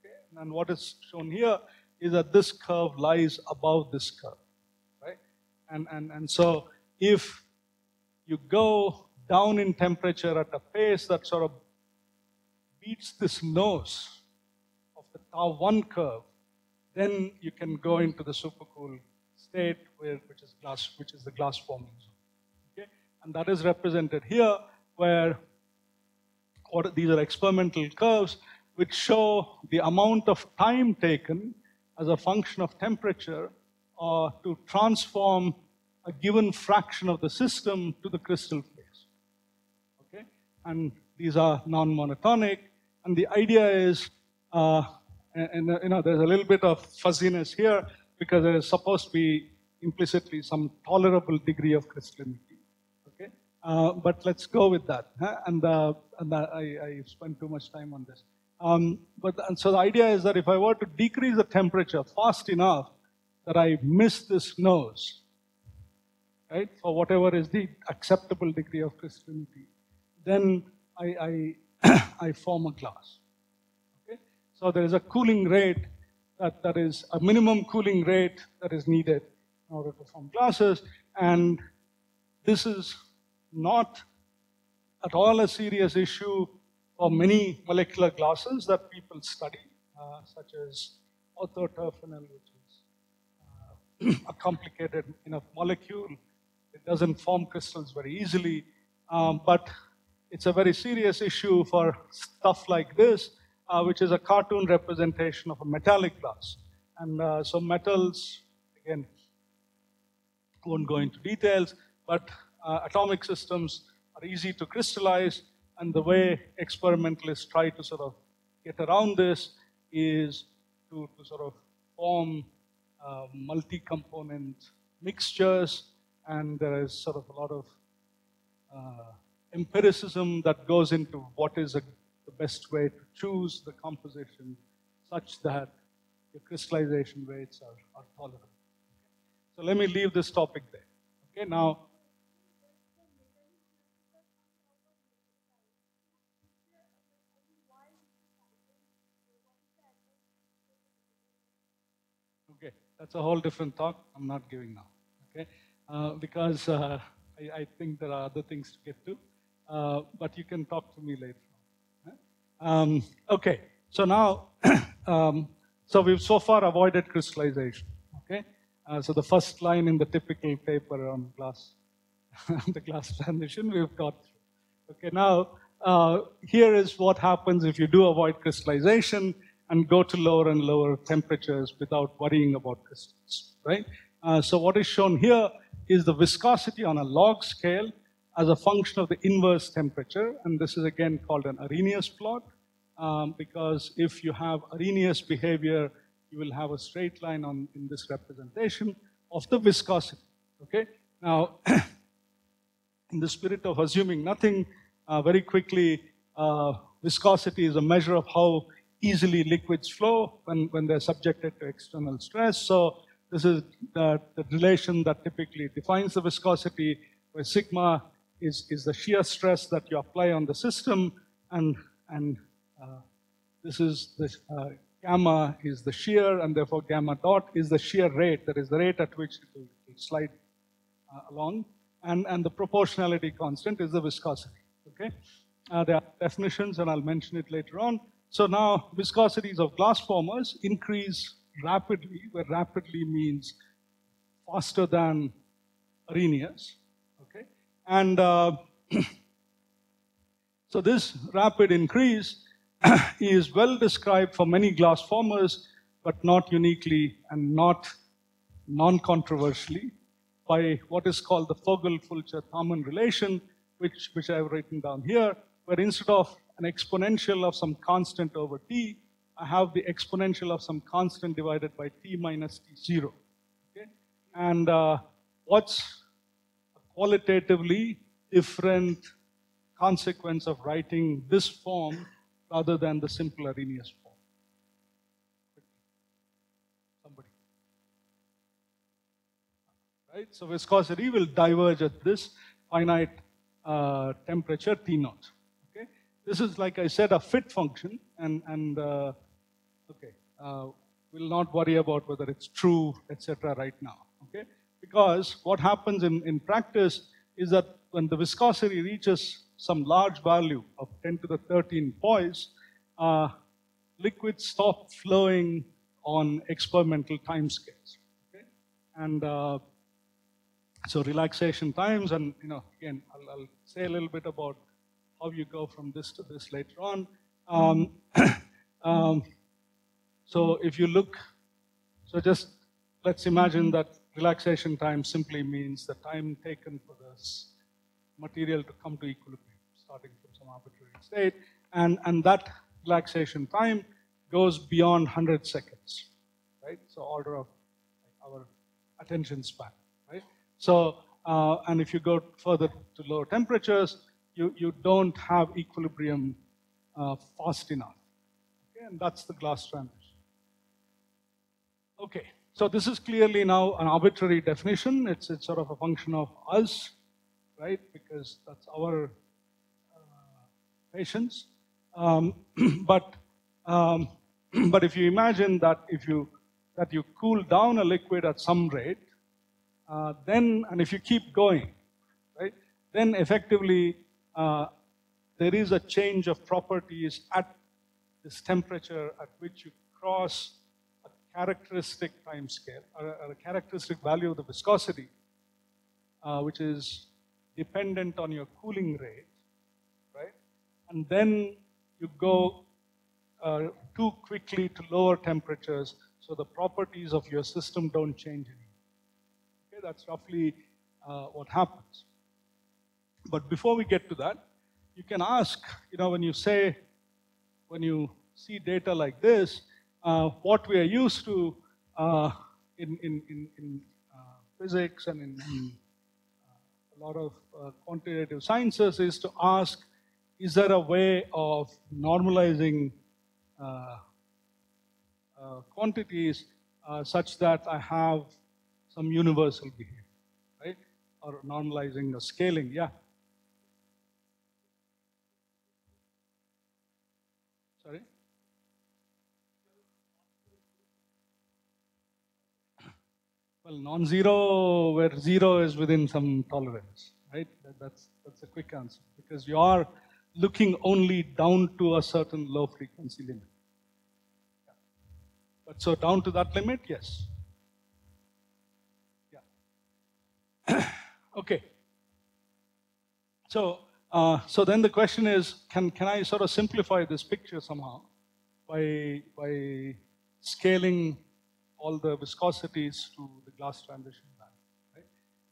Okay? And what is shown here is that this curve lies above this curve? And, and, and so if you go down in temperature at a pace that sort of beats this nose of the tau 1 curve, then you can go into the supercool state where, which is glass, which is the glass forming zone. Okay? And that is represented here where what, these are experimental curves which show the amount of time taken as a function of temperature uh, to transform a given fraction of the system to the crystal phase. Okay? And these are non-monotonic. And the idea is, uh, and, and, you know, there's a little bit of fuzziness here because there is supposed to be implicitly some tolerable degree of crystallinity. Okay? Uh, but let's go with that. Huh? And, uh, and I, I spent too much time on this. Um, but and so the idea is that if I were to decrease the temperature fast enough that I miss this nose, right, for whatever is the acceptable degree of crystallinity, then I, I, I form a glass. Okay? So there is a cooling rate that, that is a minimum cooling rate that is needed in order to form glasses, and this is not at all a serious issue for many molecular glasses that people study, uh, such as orthoterphenyl, which a complicated enough molecule. It doesn't form crystals very easily, um, but it's a very serious issue for stuff like this, uh, which is a cartoon representation of a metallic glass. And uh, so metals, again, won't go into details, but uh, atomic systems are easy to crystallize, and the way experimentalists try to sort of get around this is to, to sort of form uh, multi-component mixtures, and there is sort of a lot of uh, empiricism that goes into what is a, the best way to choose the composition such that the crystallization rates are, are tolerable. So let me leave this topic there. Okay, now Okay, that's a whole different talk. I'm not giving now. Okay, uh, because uh, I, I, think there are other things to get to. Uh, but you can talk to me later. Um, okay, so now, um, so we've so far avoided crystallization. Okay, uh, so the first line in the typical paper on glass, the glass transition, we've got through. Okay, now uh, here is what happens if you do avoid crystallization and go to lower and lower temperatures without worrying about crystals, right? Uh, so what is shown here is the viscosity on a log scale as a function of the inverse temperature, and this is again called an Arrhenius plot, um, because if you have Arrhenius behavior, you will have a straight line on in this representation of the viscosity. Okay. Now, in the spirit of assuming nothing, uh, very quickly, uh, viscosity is a measure of how easily liquids flow when, when they're subjected to external stress. So this is the, the relation that typically defines the viscosity, where sigma is, is the shear stress that you apply on the system, and, and uh, this is the uh, gamma is the shear, and therefore gamma dot is the shear rate, that is the rate at which it will, it will slide uh, along, and, and the proportionality constant is the viscosity. Okay, uh, there are definitions, and I'll mention it later on. So now viscosities of glass formers increase rapidly, where rapidly means faster than Arrhenius. Okay, and uh, so this rapid increase is well described for many glass formers, but not uniquely and not non-controversially by what is called the Vogel-Fulcher-Tammann relation, which, which I've written down here, where instead of an exponential of some constant over t, I have the exponential of some constant divided by t minus t0. Okay? And uh, what's qualitatively different consequence of writing this form rather than the simple Arrhenius form? Somebody. Right? So viscosity will diverge at this finite uh, temperature T naught. This is, like I said, a fit function, and, and uh, okay, uh, we'll not worry about whether it's true, etc. right now. Okay? Because what happens in, in practice is that when the viscosity reaches some large value of 10 to the 13 poise, uh, liquids stop flowing on experimental timescales. Okay? And uh, so relaxation times, and you know, again, I'll, I'll, say a little bit about how you go from this to this later on. Um, um, so if you look, so just let's imagine that relaxation time simply means the time taken for this material to come to equilibrium, starting from some arbitrary state, and, and that relaxation time goes beyond 100 seconds, right? So order of our attention span, right? So, uh, and if you go further to lower temperatures, you, you don't have equilibrium uh, fast enough. Okay, and that's the glass transition. Okay, so this is clearly now an arbitrary definition. It's, it's sort of a function of us, right? Because that's our uh, patience. Um, but, um, but if you imagine that if you, that you cool down a liquid at some rate, uh, then, and if you keep going, right, then effectively uh, there is a change of properties at this temperature at which you cross a characteristic time scale, or, or a characteristic value of the viscosity, uh, which is dependent on your cooling rate, right? And then you go uh, too quickly to lower temperatures, so the properties of your system don't change anymore. Okay, that's roughly uh, what happens. But before we get to that, you can ask, you know, when you say, when you see data like this, uh, what we are used to uh, in, in, in, in uh, physics and in, in uh, a lot of uh, quantitative sciences is to ask, is there a way of normalizing quantities such that I have some universal behavior, right? Or normalizing or scaling, yeah. Sorry? Well, non-zero, where zero is within some tolerance, right? That, that's, that's a quick answer. Because you are looking only down to a certain low frequency limit. Yeah. But so down to that limit, yes. Yeah. okay. So, uh, so then the question is, can, can I sort of simplify this picture somehow by, by scaling all the viscosities to the glass transition band. Right?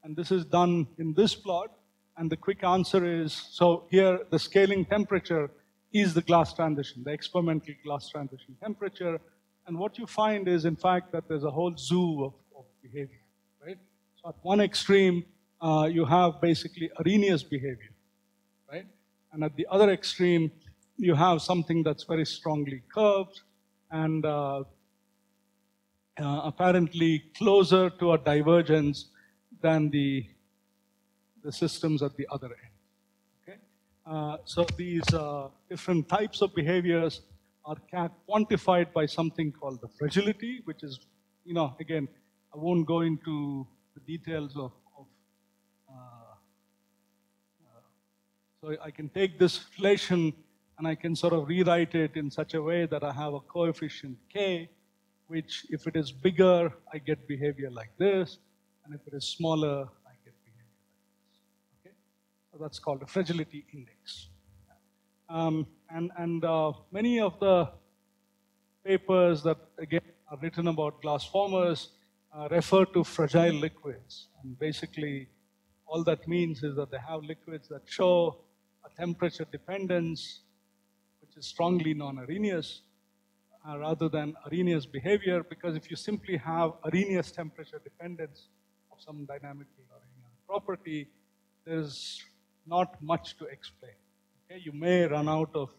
And this is done in this plot. And the quick answer is, so here the scaling temperature is the glass transition, the experimental glass transition temperature. And what you find is, in fact, that there's a whole zoo of, of behavior, right? So at one extreme, uh, you have basically Arrhenius behavior, right? And at the other extreme, you have something that's very strongly curved and uh, uh, apparently closer to a divergence than the, the systems at the other end. Okay? Uh, so these uh, different types of behaviors are quantified by something called the fragility, which is, you know, again, I won't go into the details of, of uh, uh, so I can take this relation and I can sort of rewrite it in such a way that I have a coefficient k, which if it is bigger, I get behavior like this. and if it is smaller, I get behavior like this. Okay, so that's called a fragility index. Um, and and uh, many of the papers that again are written about glass formers uh, refer to fragile liquids, and basically all that means is that they have liquids that show a temperature dependence, which is strongly non-Arrhenius, uh, rather than Arrhenius behavior, because if you simply have Arrhenius temperature dependence of some dynamical or any other property, there's not much to explain. Okay? You may run out of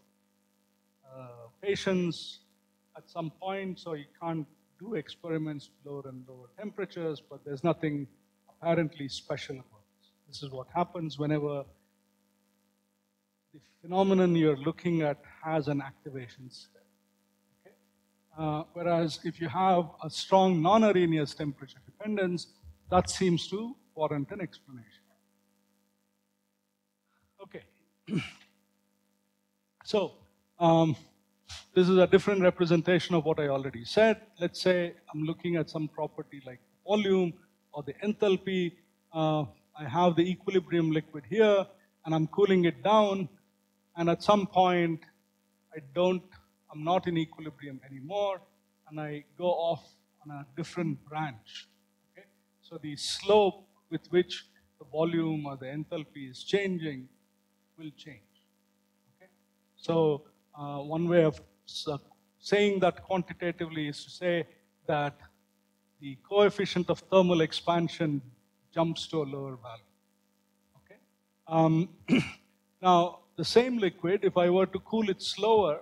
uh, patience at some point, so you can't do experiments lower and lower temperatures, but there's nothing apparently special about this. This is what happens whenever the phenomenon you're looking at has an activation step. Uh, whereas if you have a strong non-Arrhenius temperature dependence, that seems to warrant an explanation. Okay. so, um, this is a different representation of what I already said. Let's say I'm looking at some property like volume or the enthalpy. Uh, I have the equilibrium liquid here and I'm cooling it down. And at some point, I don't, I'm not in equilibrium anymore and I go off on a different branch. Okay? So the slope with which the volume or the enthalpy is changing will change. Okay? So uh, one way of saying that quantitatively is to say that the coefficient of thermal expansion jumps to a lower value. Okay? Um, now, the same liquid, if I were to cool it slower,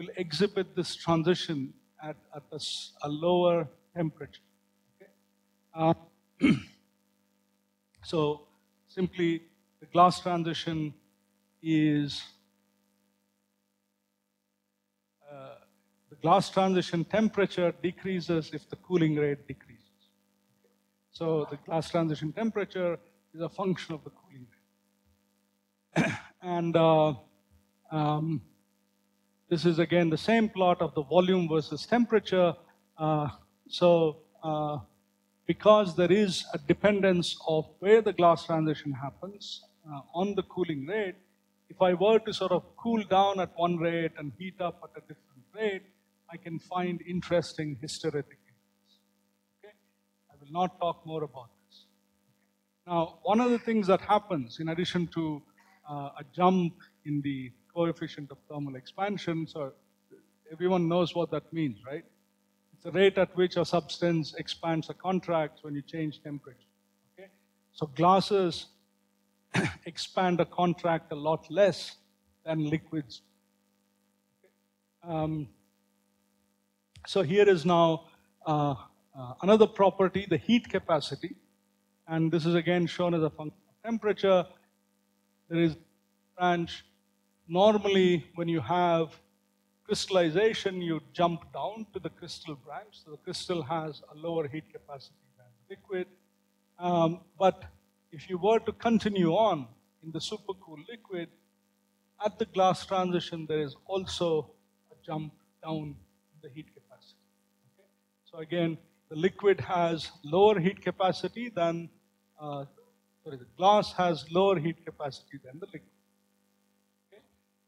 will exhibit this transition at, at a, a lower temperature. Okay? Uh, so, simply the glass transition is uh, the glass transition temperature decreases if the cooling rate decreases. So the glass transition temperature is a function of the cooling rate. and uh, um, this is again the same plot of the volume versus temperature. Uh, so uh, because there is a dependence of where the glass transition happens uh, on the cooling rate, if I were to sort of cool down at one rate and heat up at a different rate, I can find interesting hysteretic effects. Okay? I will not talk more about this. Now, one of the things that happens in addition to uh, a jump in the coefficient of thermal expansion, so everyone knows what that means, right? It's the rate at which a substance expands or contracts when you change temperature. Okay? So glasses expand a contract a lot less than liquids. Um, so here is now uh, uh, another property, the heat capacity. And this is again shown as a function of temperature. There is branch. Normally, when you have crystallization, you jump down to the crystal branch. So the crystal has a lower heat capacity than liquid. Um, but if you were to continue on in the supercool liquid, at the glass transition, there is also a jump down in the heat capacity. Okay? So again, the liquid has lower heat capacity than, uh, sorry, the glass has lower heat capacity than the liquid.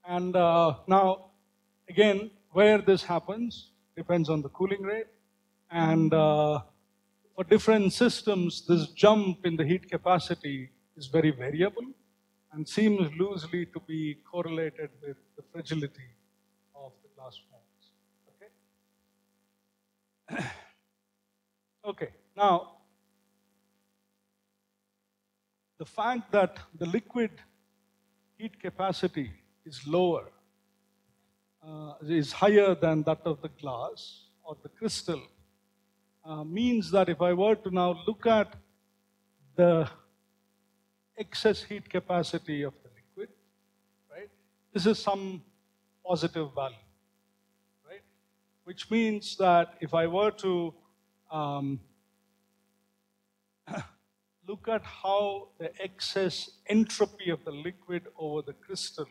And uh, now, again, where this happens depends on the cooling rate. And uh, for different systems, this jump in the heat capacity is very variable and seems loosely to be correlated with the fragility of the glass forms. Okay? okay, now, the fact that the liquid heat capacity is lower, uh, is higher than that of the glass or the crystal, uh, means that if I were to now look at the excess heat capacity of the liquid, right, this is some positive value, right? Which means that if I were to um, look at how the excess entropy of the liquid over the crystal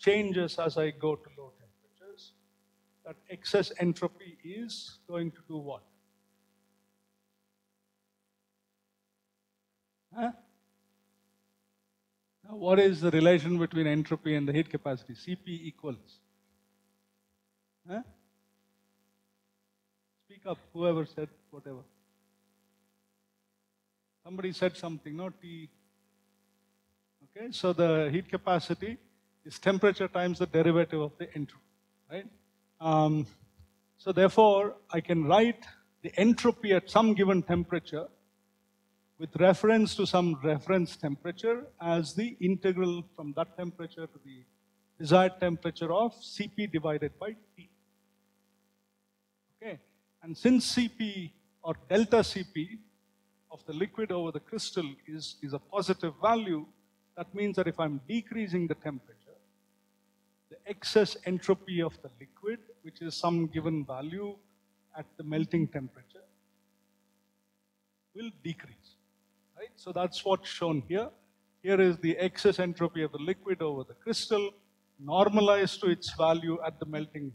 changes as I go to low temperatures, that excess entropy is going to do what? Huh? Now, what is the relation between entropy and the heat capacity? Cp equals. Huh? Speak up, whoever said whatever. Somebody said something, no? T. Okay, so the heat capacity is temperature times the derivative of the entropy, right? Um, so therefore, I can write the entropy at some given temperature with reference to some reference temperature as the integral from that temperature to the desired temperature of Cp divided by T. Okay, and since Cp or delta Cp of the liquid over the crystal is, is a positive value, that means that if I'm decreasing the temperature, excess entropy of the liquid, which is some given value at the melting temperature, will decrease. Right? So that's what's shown here. Here is the excess entropy of the liquid over the crystal, normalized to its value at the melting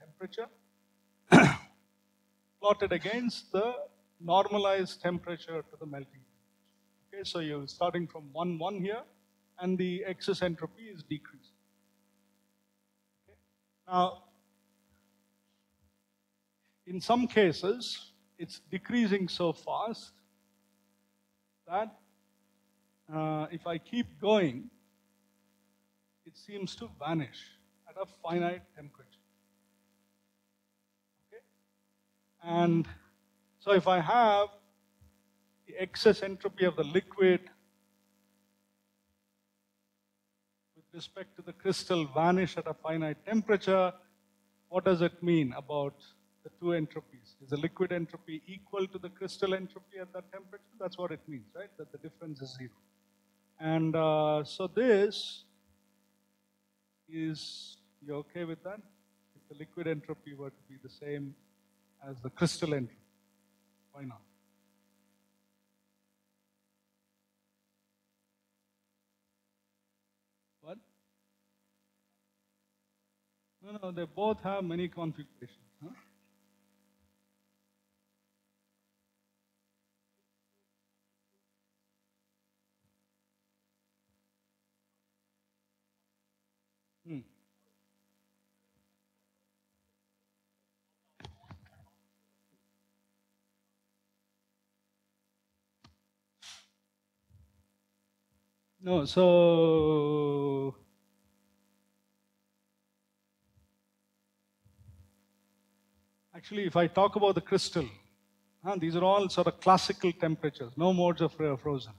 temperature, plotted against the normalized temperature to the melting. temperature. Okay, so you're starting from 1, 1 here, and the excess entropy is decreasing. Now, in some cases, it's decreasing so fast that uh, if I keep going, it seems to vanish at a finite temperature. Okay? And so if I have the excess entropy of the liquid with respect to the crystal vanish at a finite temperature, what does it mean about the two entropies? Is the liquid entropy equal to the crystal entropy at that temperature? That's what it means, right? That the difference is zero. And uh, so this is, you okay with that? If the liquid entropy were to be the same as the crystal entropy, why not? What? No, no, they both have many configurations. Huh? Hmm. No, so actually, if I talk about the crystal, huh, these are all sort of classical temperatures, no modes of frozen,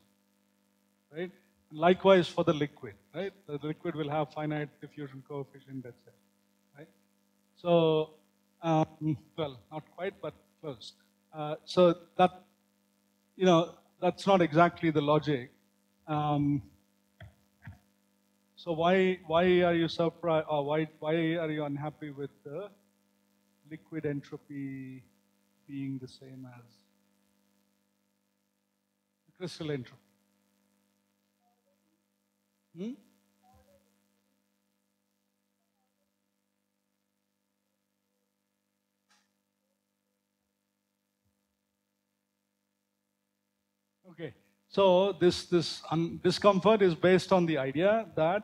right? Likewise for the liquid, right? The liquid will have finite diffusion coefficient, etc. Right? So, um, well, not quite, but close. Uh, so that, you know, that's not exactly the logic. Um, so why why are you surprised, or why why are you unhappy with the liquid entropy being the same as the crystal entropy? Hmm? Okay, so this this discomfort is based on the idea that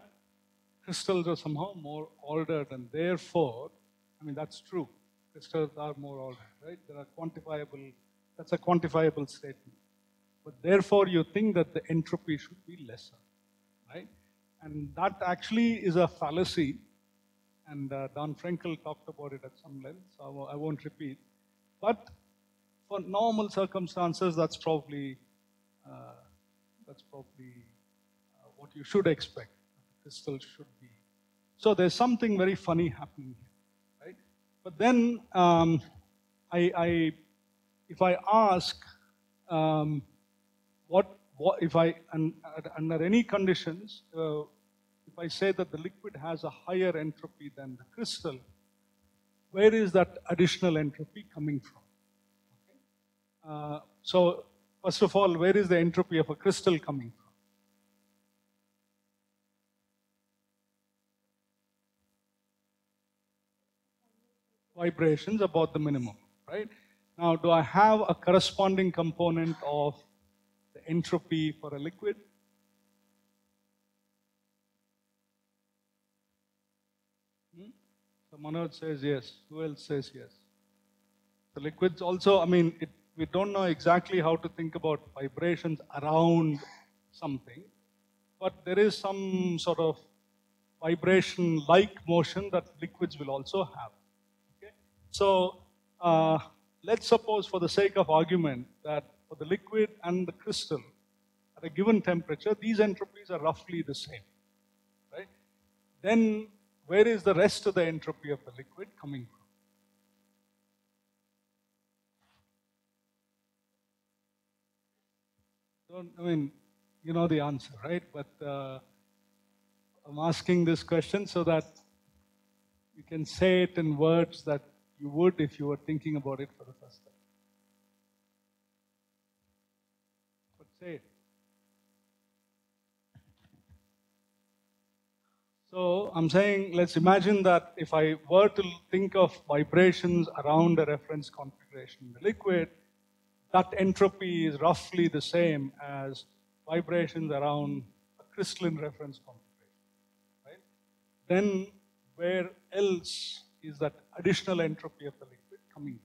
crystals are somehow more ordered, and therefore, I mean that's true. Crystals are more ordered, right? There are quantifiable. That's a quantifiable statement. But therefore, you think that the entropy should be lesser, right? And that actually is a fallacy. And uh, Daan Frenkel talked about it at some length, so I won't repeat. But for normal circumstances, that's probably uh, that's probably uh, what you should expect. The Crystal should be. So there's something very funny happening here? But then um, I, I, if I ask, um, what, what if I un, under any conditions, uh, if I say that the liquid has a higher entropy than the crystal, where is that additional entropy coming from? Uh, so, first of all, where is the entropy of a crystal coming from? Vibrations about the minimum, right? Now, do I have a corresponding component of the entropy for a liquid? Hmm? So Manoj says yes. Who else says yes? The liquids also, I mean, it, we don't know exactly how to think about vibrations around something, but there is some sort of vibration like motion that liquids will also have. So uh, let's suppose, for the sake of argument, that for the liquid and the crystal, at a given temperature, these entropies are roughly the same. Right? Then, where is the rest of the entropy of the liquid coming from? Don't, I mean, you know the answer, right? But uh, I'm asking this question so that you can say it in words that you would if you were thinking about it for the first time. But say it. So I'm saying, let's imagine that if I were to think of vibrations around a reference configuration in the liquid, that entropy is roughly the same as vibrations around a crystalline reference configuration. Right? Then where else is that additional entropy of the liquid coming?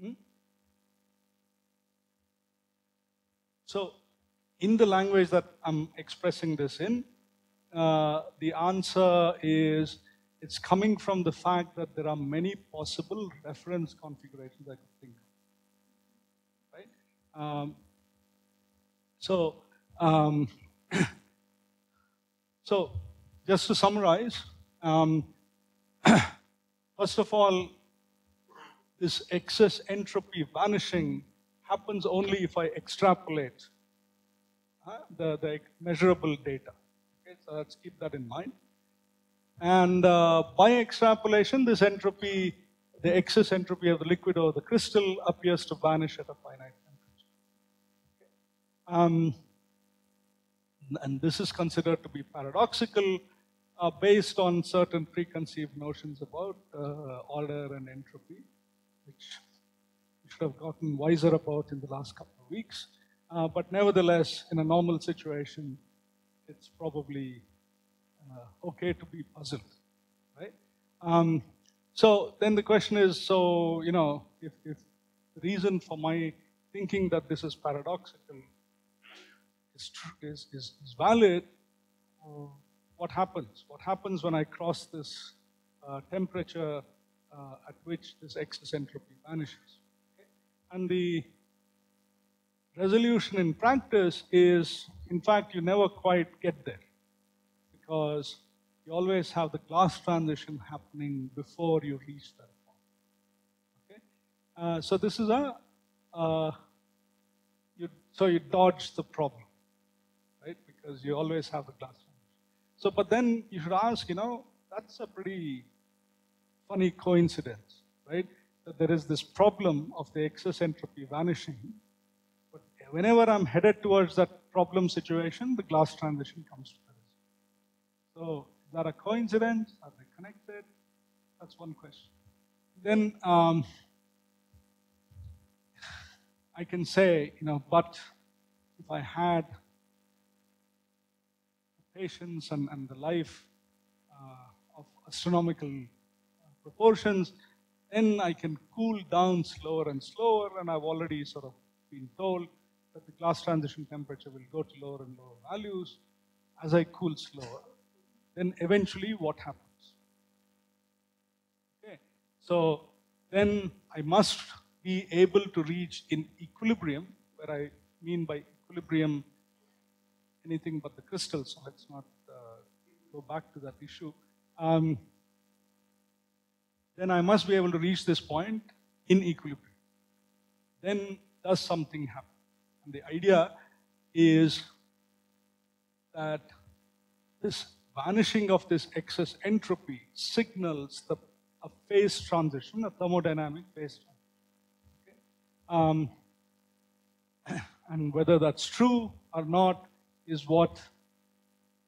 Hmm? So, in the language that I'm expressing this in, uh, the answer is it's coming from the fact that there are many possible reference configurations I could think of. Right? Um, so, um, so just to summarize, um, first of all, this excess entropy vanishing happens only if I extrapolate uh, the, the measurable data. Okay, so let's keep that in mind. And uh, by extrapolation, this entropy, the excess entropy of the liquid or the crystal appears to vanish at a finite temperature. Okay. Um, and this is considered to be paradoxical uh, based on certain preconceived notions about uh, order and entropy, which we should have gotten wiser about in the last couple of weeks. Uh, but nevertheless, in a normal situation, it's probably uh, okay to be puzzled, right? Um, so then the question is, so, you know, if, if the reason for my thinking that this is paradoxical is, is, is, is valid, uh, what happens? What happens when I cross this uh, temperature uh, at which this excess entropy vanishes? Okay? And the resolution in practice is, in fact, you never quite get there because you always have the glass transition happening before you reach that point. Okay? Uh, so this is a, uh, you, so you dodge the problem, right? Because you always have the glass. So, but then you should ask, you know, that's a pretty funny coincidence, right? That there is this problem of the excess entropy vanishing, but whenever I'm headed towards that problem situation, the glass transition comes to so is that a coincidence? Are they connected? That's one question. Then um, I can say, you know, but if I had and, and the life uh, of astronomical proportions, then I can cool down slower and slower, and I've already sort of been told that the glass transition temperature will go to lower and lower values as I cool slower. Then eventually what happens? Okay, so then I must be able to reach in equilibrium, where I mean by equilibrium anything but the crystal, so let's not uh, go back to that issue. Um, then I must be able to reach this point in equilibrium. Then does something happen? And the idea is that this vanishing of this excess entropy signals the, a phase transition, a thermodynamic phase transition. Okay? Um, and whether that's true or not is what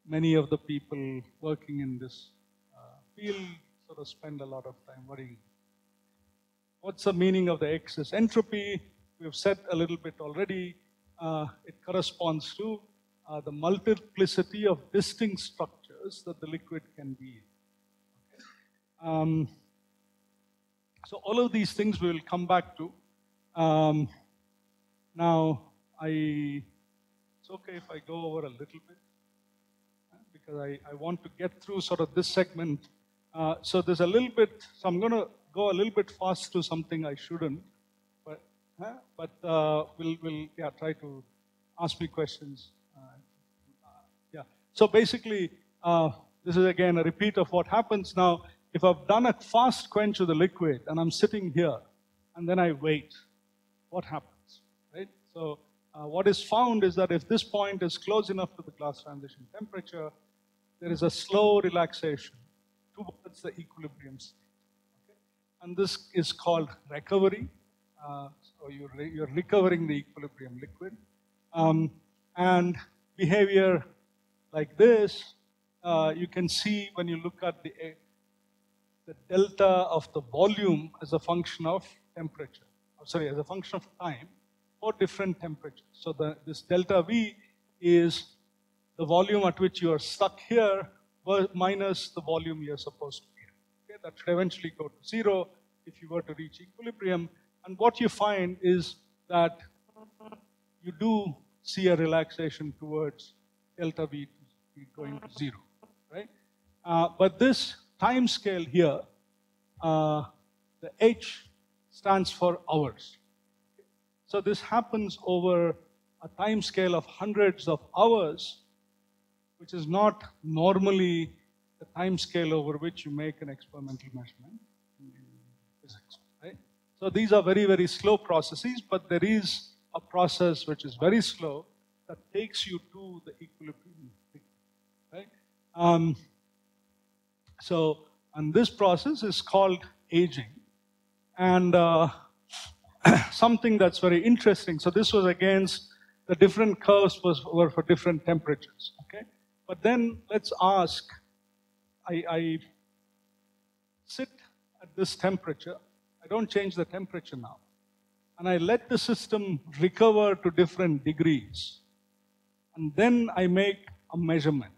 many of the people working in this uh, field sort of spend a lot of time worrying. What's the meaning of the excess entropy? we've said a little bit already, uh, it corresponds to uh, the multiplicity of distinct structures that the liquid can be. Okay? Um, so all of these things we will come back to. Um, now, I, it's okay if I go over a little bit uh, because I, I want to get through sort of this segment. Uh, so there's a little bit, so I'm going to go a little bit fast to something I shouldn't, but, uh, but uh, we'll, we'll yeah, try to ask me questions. Uh, yeah. So basically, uh, this is again a repeat of what happens now. If I've done a fast quench of the liquid and I'm sitting here and then I wait, what happens, right? So uh, what is found is that if this point is close enough to the glass transition temperature, there is a slow relaxation towards the equilibrium state. Okay? And this is called recovery. Uh, so you're, re- you're recovering the equilibrium liquid. Um, and behavior like this, uh, you can see when you look at the, the delta of the volume as a function of temperature, or sorry, as a function of time for different temperatures. So the, this delta V is the volume at which you are stuck here minus the volume you're supposed to be in. Okay, that should eventually go to zero if you were to reach equilibrium. And what you find is that you do see a relaxation towards delta V going to zero, right? Uh, but this time scale here, uh, the H stands for hours. So this happens over a time scale of hundreds of hours, which is not normally the time scale over which you make an experimental measurement in physics, right? So these are very, very slow processes, but there is a process which is very slow that takes you to the equilibrium, right? Um, so, and this process is called aging. And uh, something that's very interesting. So this was against the different curves was, were for different temperatures. Okay, but then let's ask. I, I sit at this temperature. I don't change the temperature now, and I let the system recover to different degrees, and then I make a measurement,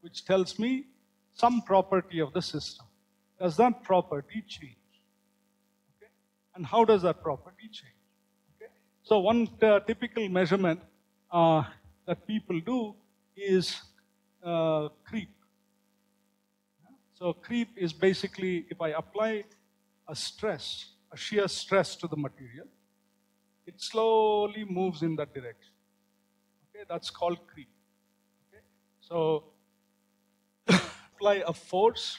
which tells me some property of the system. Does that property change? And how does that property change? Okay? So one uh, typical measurement uh, that people do is uh, creep. So creep is basically if I apply a stress, a shear stress to the material, it slowly moves in that direction. Okay, that's called creep. Okay, so apply a force.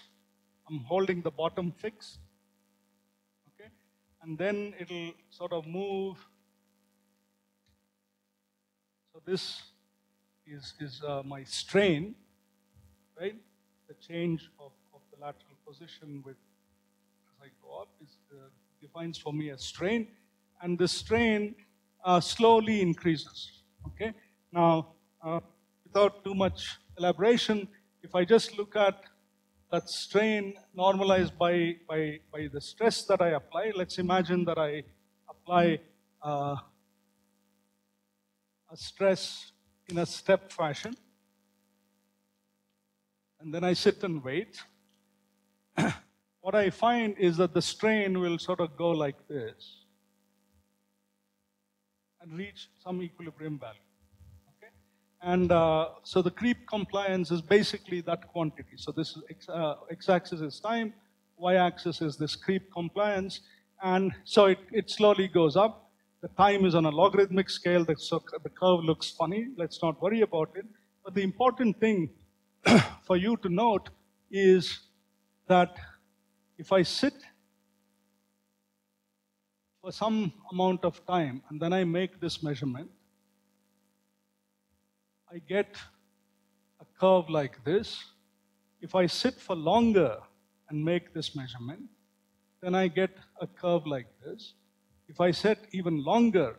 I'm holding the bottom fixed and then it'll sort of move. So this is, is uh, my strain, right? The change of, of the lateral position with as I go up is uh, defines for me a strain, and the strain uh, slowly increases. Okay. Now, uh, without too much elaboration, if I just look at that strain normalized by, by, by the stress that I apply. Let's imagine that I apply uh, a stress in a step fashion. And then I sit and wait. what I find is that the strain will sort of go like this and reach some equilibrium value. And uh, so the creep compliance is basically that quantity. So this uh, x-axis is time, y-axis is this creep compliance, and so it, it slowly goes up. The time is on a logarithmic scale, so the curve looks funny. Let's not worry about it. But the important thing for you to note is that if I sit for some amount of time and then I make this measurement, I get a curve like this. If I sit for longer and make this measurement, then I get a curve like this. If I sit even longer,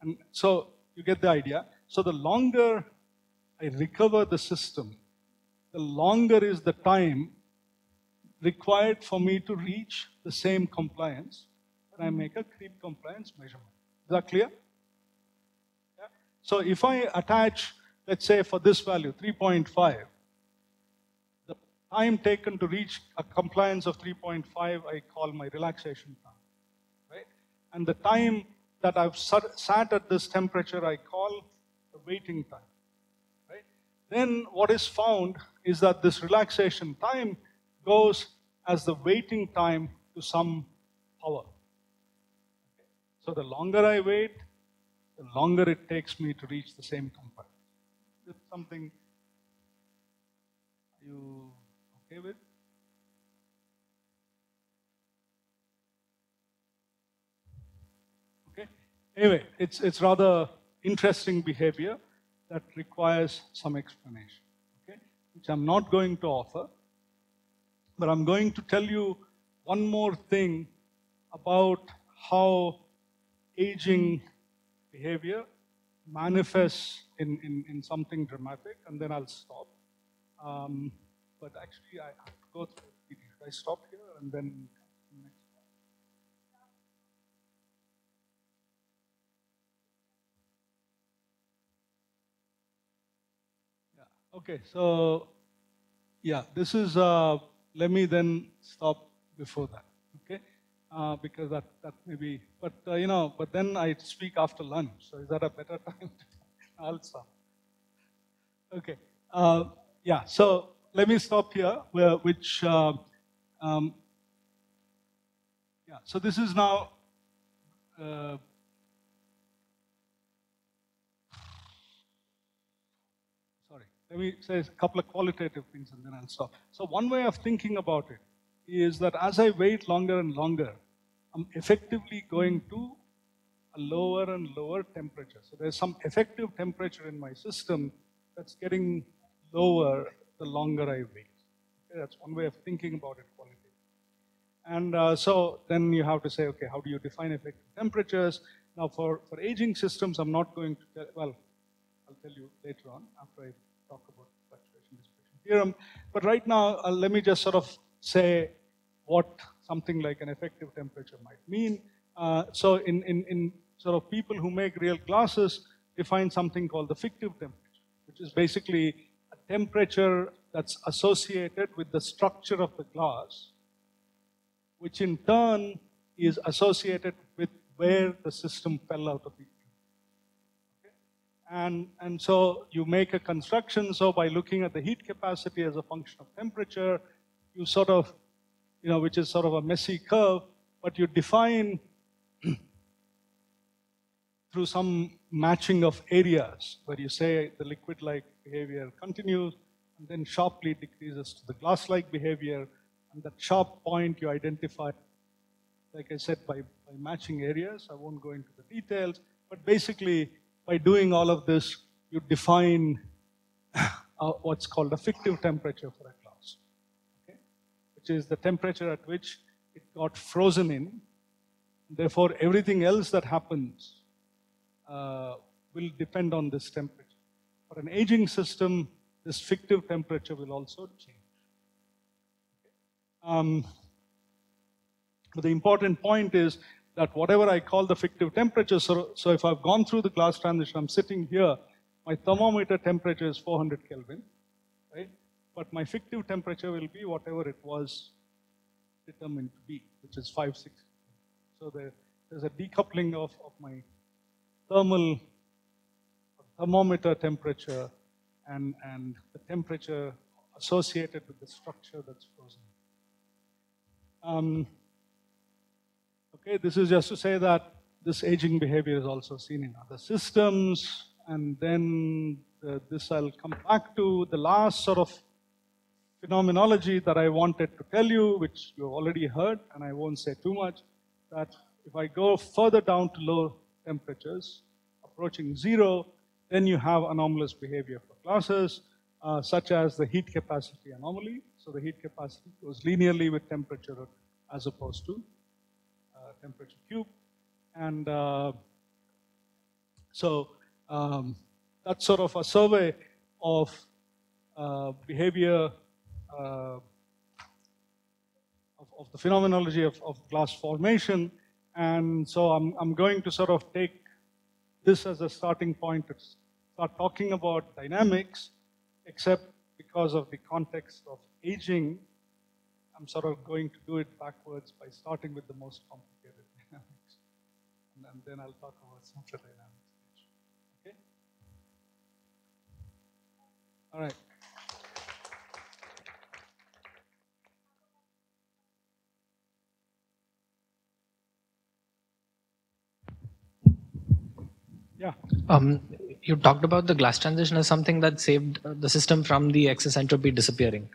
and so you get the idea. So the longer I recover the system, the longer is the time required for me to reach the same compliance when I make a creep compliance measurement. Is that clear? Yeah. So if I attach, let's say for this value, 3.5, the time taken to reach a compliance of 3.5, I call my relaxation time, right? And the time that I've sat at this temperature, I call the waiting time, right? Then what is found is that this relaxation time goes as the waiting time to some power. So the longer I wait, the longer it takes me to reach the same compartment. Something you okay with? Okay. Anyway, it's it's rather interesting behavior that requires some explanation. Okay, which I'm not going to offer, but I'm going to tell you one more thing about how aging behavior manifests in, in, in something dramatic, and then I'll stop. Um, but actually, I have to go through. Should I stop here and then next? Yeah. Okay. So, yeah, this is. Uh, let me then stop before that. Okay. Uh, because that that may be. But uh, you know. But then I speak after lunch. So is that a better time? I'll stop. Okay. Uh, yeah. So let me stop here. Where, which. Uh, um, yeah. So this is now. Uh, sorry. Let me say a couple of qualitative things and then I'll stop. So one way of thinking about it is that as I wait longer and longer, I'm effectively going to lower and lower temperature. So there's some effective temperature in my system that's getting lower the longer I wait. Okay, that's one way of thinking about it qualitatively. And uh, so then you have to say, okay, how do you define effective temperatures? Now for, for aging systems, I'm not going to tell, well, I'll tell you later on after I talk about fluctuation dissipation theorem. But right now, uh, let me just sort of say what something like an effective temperature might mean. Uh, so in, in, in sort of people who make real glasses define something called the fictive temperature, which is basically a temperature that's associated with the structure of the glass, which in turn is associated with where the system fell out of the? And, and so you make a construction, so by looking at the heat capacity as a function of temperature, you sort of, you know, which is sort of a messy curve, but you define through some matching of areas where you say the liquid-like behavior continues and then sharply decreases to the glass-like behavior, and that sharp point you identify, like I said, by, by matching areas. I won't go into the details, but basically by doing all of this, you define uh, what's called a fictive temperature for a glass, okay? which is the temperature at which it got frozen in. Therefore, everything else that happens uh, will depend on this temperature. For an aging system, this fictive temperature will also change. Um, but the important point is that whatever I call the fictive temperature, so, so if I've gone through the glass transition, I'm sitting here, my thermometer temperature is 400 Kelvin, right? But my fictive temperature will be whatever it was determined to be, which is 560. So there, there's a decoupling of, of my thermal thermometer temperature and, and the temperature associated with the structure that's frozen. Um, okay, this is just to say that this aging behavior is also seen in other systems, and then the, this I'll come back to. The last sort of phenomenology that I wanted to tell you, which you already heard, and I won't say too much, that if I go further down to low temperatures, approaching zero, then you have anomalous behavior for classes, uh, such as the heat capacity anomaly. So the heat capacity goes linearly with temperature as opposed to uh, temperature cube. And uh, so um, that's sort of a survey of uh, behavior uh, of, of, the phenomenology of, of glass formation. And so I'm, I'm going to sort of take this as a starting point to start talking about dynamics, except because of the context of aging, I'm sort of going to do it backwards by starting with the most complicated dynamics. And then, I'll talk about simpler dynamics. Okay? All right. Yeah. Um, you talked about the glass transition as something that saved uh, the system from the excess entropy disappearing,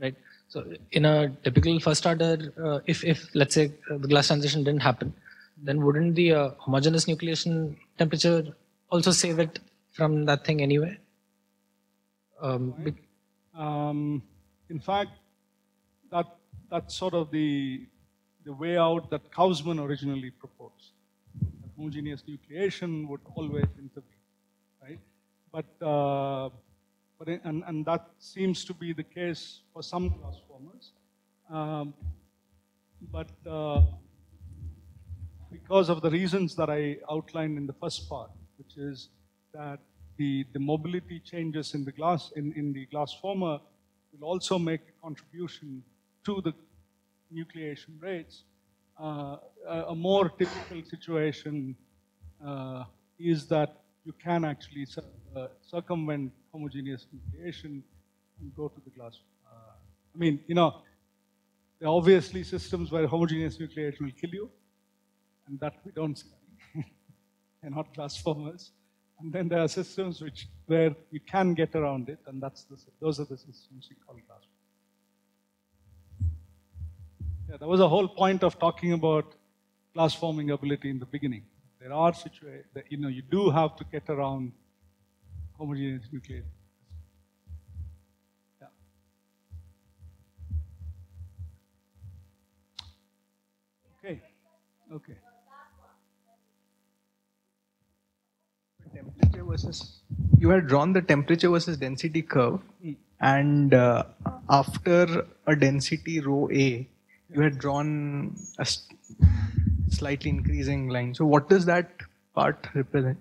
right? So in a typical first order, uh, if, if let's say uh, the glass transition didn't happen, then wouldn't the uh, homogeneous nucleation temperature also save it from that thing anyway? Um, Um, in fact, that that's sort of the the way out that Kauzmann originally proposed. Homogeneous nucleation would always intervene, right? But uh, but it, and and that seems to be the case for some glass formers. Um, but uh, because of the reasons that I outlined in the first part, which is that the, the mobility changes in the glass in, in the glass former will also make a contribution to the nucleation rates. Uh, a, more typical situation uh, is that you can actually uh, circumvent homogeneous nucleation and go to the glass. Uh, I mean, you know, there are obviously systems where homogeneous nucleation will kill you, and that we don't study. They're not glass formers. And then there are systems which where you can get around it, and that's the, those are the systems we call glass. Yeah, that was the whole point of talking about glass forming ability in the beginning. There are situations that you know you do have to get around homogeneous nucleation. Yeah. Okay. Okay. temperature versus you had drawn the temperature versus density curve Mm. and uh, after a density rho a you had drawn a slightly increasing line so what does that part represent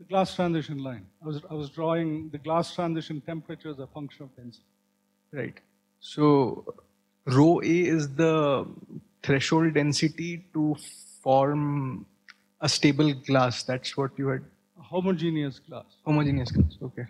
The glass transition line. I was, I was drawing the glass transition temperature as a function of density. right so rho a is the threshold density to form a stable glass that's what you had A homogeneous glass. homogeneous glass okay